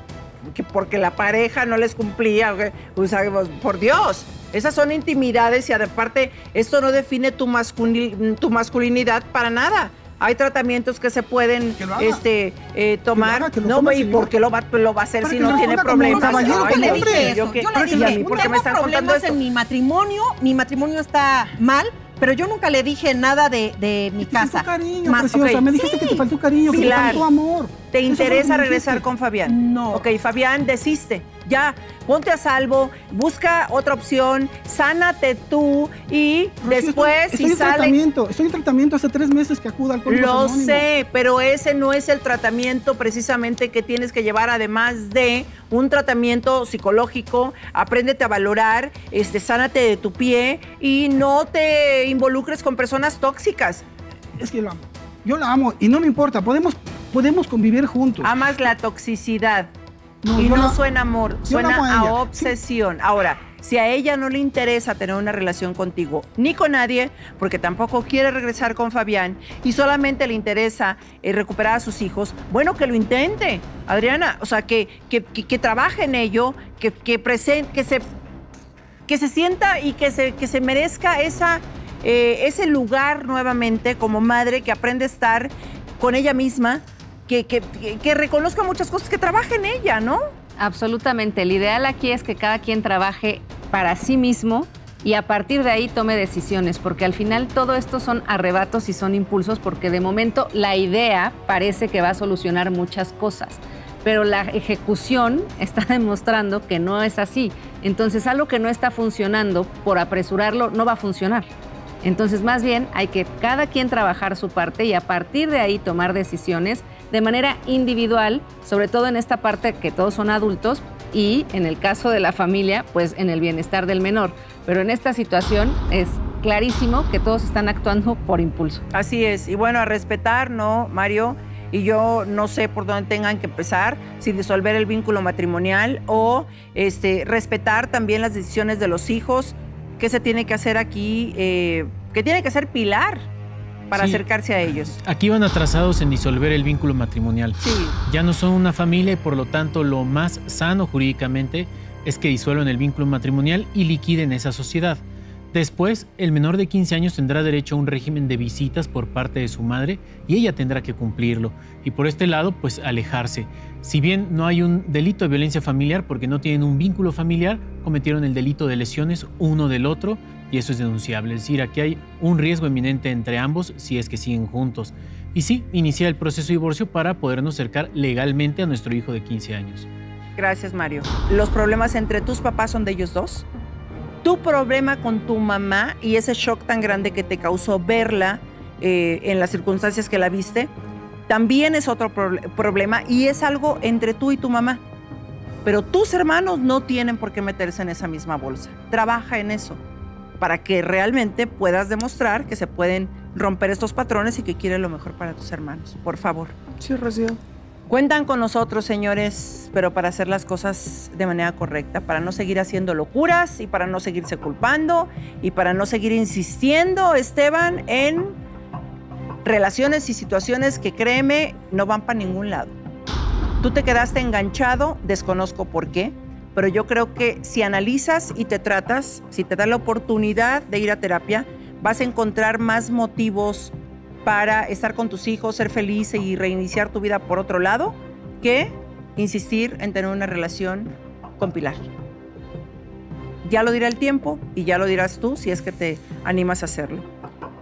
[SPEAKER 2] que porque la pareja no les cumplía. o sea, pues, por Dios. Esas son intimidades y aparte esto no define tu, masculi- tu masculinidad para nada. Hay tratamientos que se pueden
[SPEAKER 13] Que
[SPEAKER 2] este, eh, tomar.
[SPEAKER 13] haga, que lo
[SPEAKER 2] no, ¿y por qué lo va, lo va a hacer
[SPEAKER 13] Para
[SPEAKER 2] si no tiene
[SPEAKER 13] ponga como
[SPEAKER 2] problemas?
[SPEAKER 13] caballero,
[SPEAKER 2] Ay,
[SPEAKER 3] Yo le
[SPEAKER 2] no,
[SPEAKER 3] dije
[SPEAKER 2] ¿yo
[SPEAKER 3] eso.
[SPEAKER 2] qué?
[SPEAKER 3] Yo le
[SPEAKER 2] ¿Y a
[SPEAKER 3] dije,
[SPEAKER 2] mí por qué me están contando
[SPEAKER 3] problemas
[SPEAKER 2] esto?
[SPEAKER 3] en mi matrimonio, mi matrimonio está mal, pero yo nunca le dije nada de, de mi
[SPEAKER 13] Te faltó
[SPEAKER 3] casa.
[SPEAKER 13] cariño,
[SPEAKER 3] Ma-
[SPEAKER 13] preciosa.
[SPEAKER 3] ok,
[SPEAKER 13] Me dijiste que te faltó cariño, que te faltó amor.
[SPEAKER 2] ¿Te interesa regresar con Fabián?
[SPEAKER 3] No.
[SPEAKER 2] Ok, Fabián, desiste. Ya, ponte a salvo, busca otra opción, sánate tú y después
[SPEAKER 13] estoy,
[SPEAKER 2] si
[SPEAKER 13] estoy en
[SPEAKER 2] sale...
[SPEAKER 13] tratamiento. Estoy en tratamiento hace tres meses que acuda al
[SPEAKER 2] Lo sé, pero ese no es el tratamiento precisamente que tienes que llevar, además de un tratamiento psicológico. Apréndete a valorar, este, sánate de tu pie y no te involucres con personas tóxicas.
[SPEAKER 13] Es que lo amo. Yo la amo y no me importa. Podemos, podemos convivir juntos.
[SPEAKER 2] Amas la toxicidad.
[SPEAKER 13] No,
[SPEAKER 2] y no suena amor, suena
[SPEAKER 13] a
[SPEAKER 2] obsesión. Ahora, si a ella no le interesa tener una relación contigo ni con nadie, porque tampoco quiere regresar con Fabián y solamente le interesa eh, recuperar a sus hijos, bueno, que lo intente, Adriana. O sea, que, que, que- que trabaje en ello, que, que, presen- que, se, que se sienta y que se, que se merezca esa, eh, ese lugar nuevamente como madre que aprende a estar con ella misma. Que, reconozca muchas cosas, que trabaje en ella, ¿no?
[SPEAKER 8] Absolutamente. El ideal aquí es que cada quien trabaje para sí mismo y a partir de ahí tome decisiones, porque al final todo esto son arrebatos y son impulsos, porque de momento la idea parece que va a solucionar muchas cosas, pero la ejecución está demostrando que no es así. Entonces algo que no está funcionando por apresurarlo no va a funcionar. Entonces, más bien, hay que cada quien trabajar su parte y a partir de ahí tomar decisiones de manera individual, sobre todo en esta parte que todos son adultos y en el caso de la familia, pues en el bienestar del menor. Pero en esta situación es clarísimo que todos están actuando por impulso.
[SPEAKER 2] Así es. Y bueno, a respetar, ¿no, Mario? Y yo no sé por dónde tengan que empezar, si disolver el vínculo matrimonial o este, respetar también las decisiones de los hijos. ¿Qué se tiene que hacer aquí? Eh, ¿Qué tiene que hacer Pilar para
[SPEAKER 9] Sí.
[SPEAKER 2] acercarse a ellos?
[SPEAKER 9] Aquí van atrasados en disolver el vínculo matrimonial.
[SPEAKER 2] Sí.
[SPEAKER 9] Ya no son una familia y por lo tanto lo más sano jurídicamente es que disuelvan el vínculo matrimonial y liquiden esa sociedad. Después, el menor de 15 años tendrá derecho a un régimen de visitas por parte de su madre y ella tendrá que cumplirlo. Y por este lado, pues alejarse. Si bien no hay un delito de violencia familiar porque no tienen un vínculo familiar, cometieron el delito de lesiones uno del otro y eso es denunciable. Es decir, aquí hay un riesgo eminente entre ambos si es que siguen juntos. Y sí, iniciar el proceso de divorcio para podernos acercar legalmente a nuestro hijo de 15 años.
[SPEAKER 2] Gracias, Mario. ¿Los problemas entre tus papás son de ellos dos? ¿Tu problema con tu mamá y ese shock tan grande que te causó verla eh, en las circunstancias que la viste, también es otro proble- problema y es algo entre tú y tu mamá. Pero tus hermanos no tienen por qué meterse en esa misma bolsa. Trabaja en eso para que realmente puedas demostrar que se pueden romper estos patrones y que quieres lo mejor para tus hermanos. Por favor.
[SPEAKER 4] Sí, Rocío.
[SPEAKER 2] Cuentan con nosotros, señores, pero para hacer las cosas de manera correcta, para no seguir haciendo locuras y para no seguirse culpando y para no seguir insistiendo, Esteban, en relaciones y situaciones que créeme no van para ningún lado. Tú te quedaste enganchado, desconozco por qué, pero yo creo que si analizas y te tratas, si te da la oportunidad de ir a terapia, vas a encontrar más motivos para estar con tus hijos, ser feliz y reiniciar tu vida por otro lado, que insistir en tener una relación con Pilar. Ya lo dirá el tiempo y ya lo dirás tú si es que te animas a hacerlo.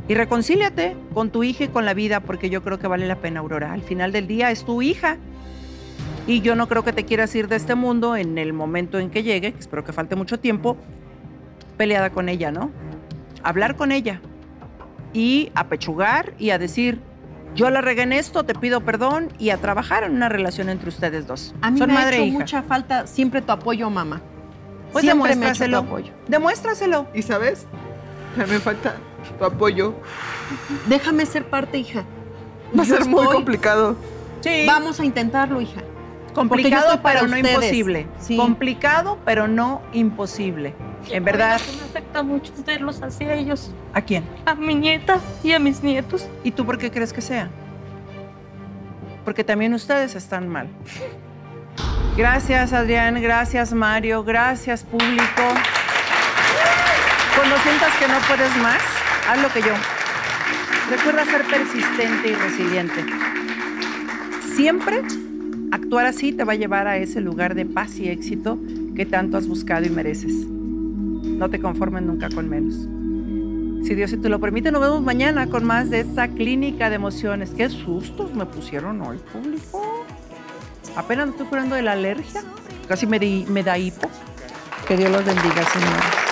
[SPEAKER 2] Y reconcíliate con tu hija y con la vida porque yo creo que vale la pena, Aurora. Al final del día es tu hija. Y yo no creo que te quieras ir de este mundo en el momento en que llegue, que espero que falte mucho tiempo, peleada con ella, ¿no? Hablar con ella y apechugar y a decir, yo la regué en esto, te pido perdón y a trabajar en una relación entre ustedes dos.
[SPEAKER 3] A mí
[SPEAKER 2] Son
[SPEAKER 3] me
[SPEAKER 2] madre
[SPEAKER 3] ha
[SPEAKER 2] e
[SPEAKER 3] hecho
[SPEAKER 2] hija.
[SPEAKER 3] mucha falta siempre tu apoyo, mamá.
[SPEAKER 2] Pues
[SPEAKER 3] siempre me ha hecho tu
[SPEAKER 2] demuéstraselo.
[SPEAKER 3] apoyo.
[SPEAKER 2] Demuéstraselo.
[SPEAKER 4] ¿Y sabes? Me falta tu apoyo.
[SPEAKER 3] Déjame ser parte, hija.
[SPEAKER 4] Va a ser muy
[SPEAKER 3] estoy-
[SPEAKER 4] complicado.
[SPEAKER 2] Sí.
[SPEAKER 3] Vamos a intentarlo, hija.
[SPEAKER 2] Complicado, pero no
[SPEAKER 3] ustedes.
[SPEAKER 2] imposible.
[SPEAKER 3] Sí.
[SPEAKER 2] Complicado, pero no imposible. En verdad.
[SPEAKER 12] Me afecta mucho verlos así a ellos,
[SPEAKER 2] ¿A quién?
[SPEAKER 12] a mi nieta y a mis nietos.
[SPEAKER 2] ¿Y tú por qué crees que sea? Porque también ustedes están mal. Gracias, Adrián. Gracias, Mario. Gracias, público. Cuando sientas que no puedes más, haz lo que yo. Recuerda ser persistente y resiliente. Siempre actuar así te va a llevar a ese lugar de paz y éxito que tanto has buscado y mereces. No te conformes nunca con menos. Si Dios te lo permite, nos vemos mañana con más de esta clínica de emociones. Qué sustos me pusieron hoy, público. Apenas me estoy curando de la alergia. Casi me, di- me da hipo. Que Dios los bendiga, señores.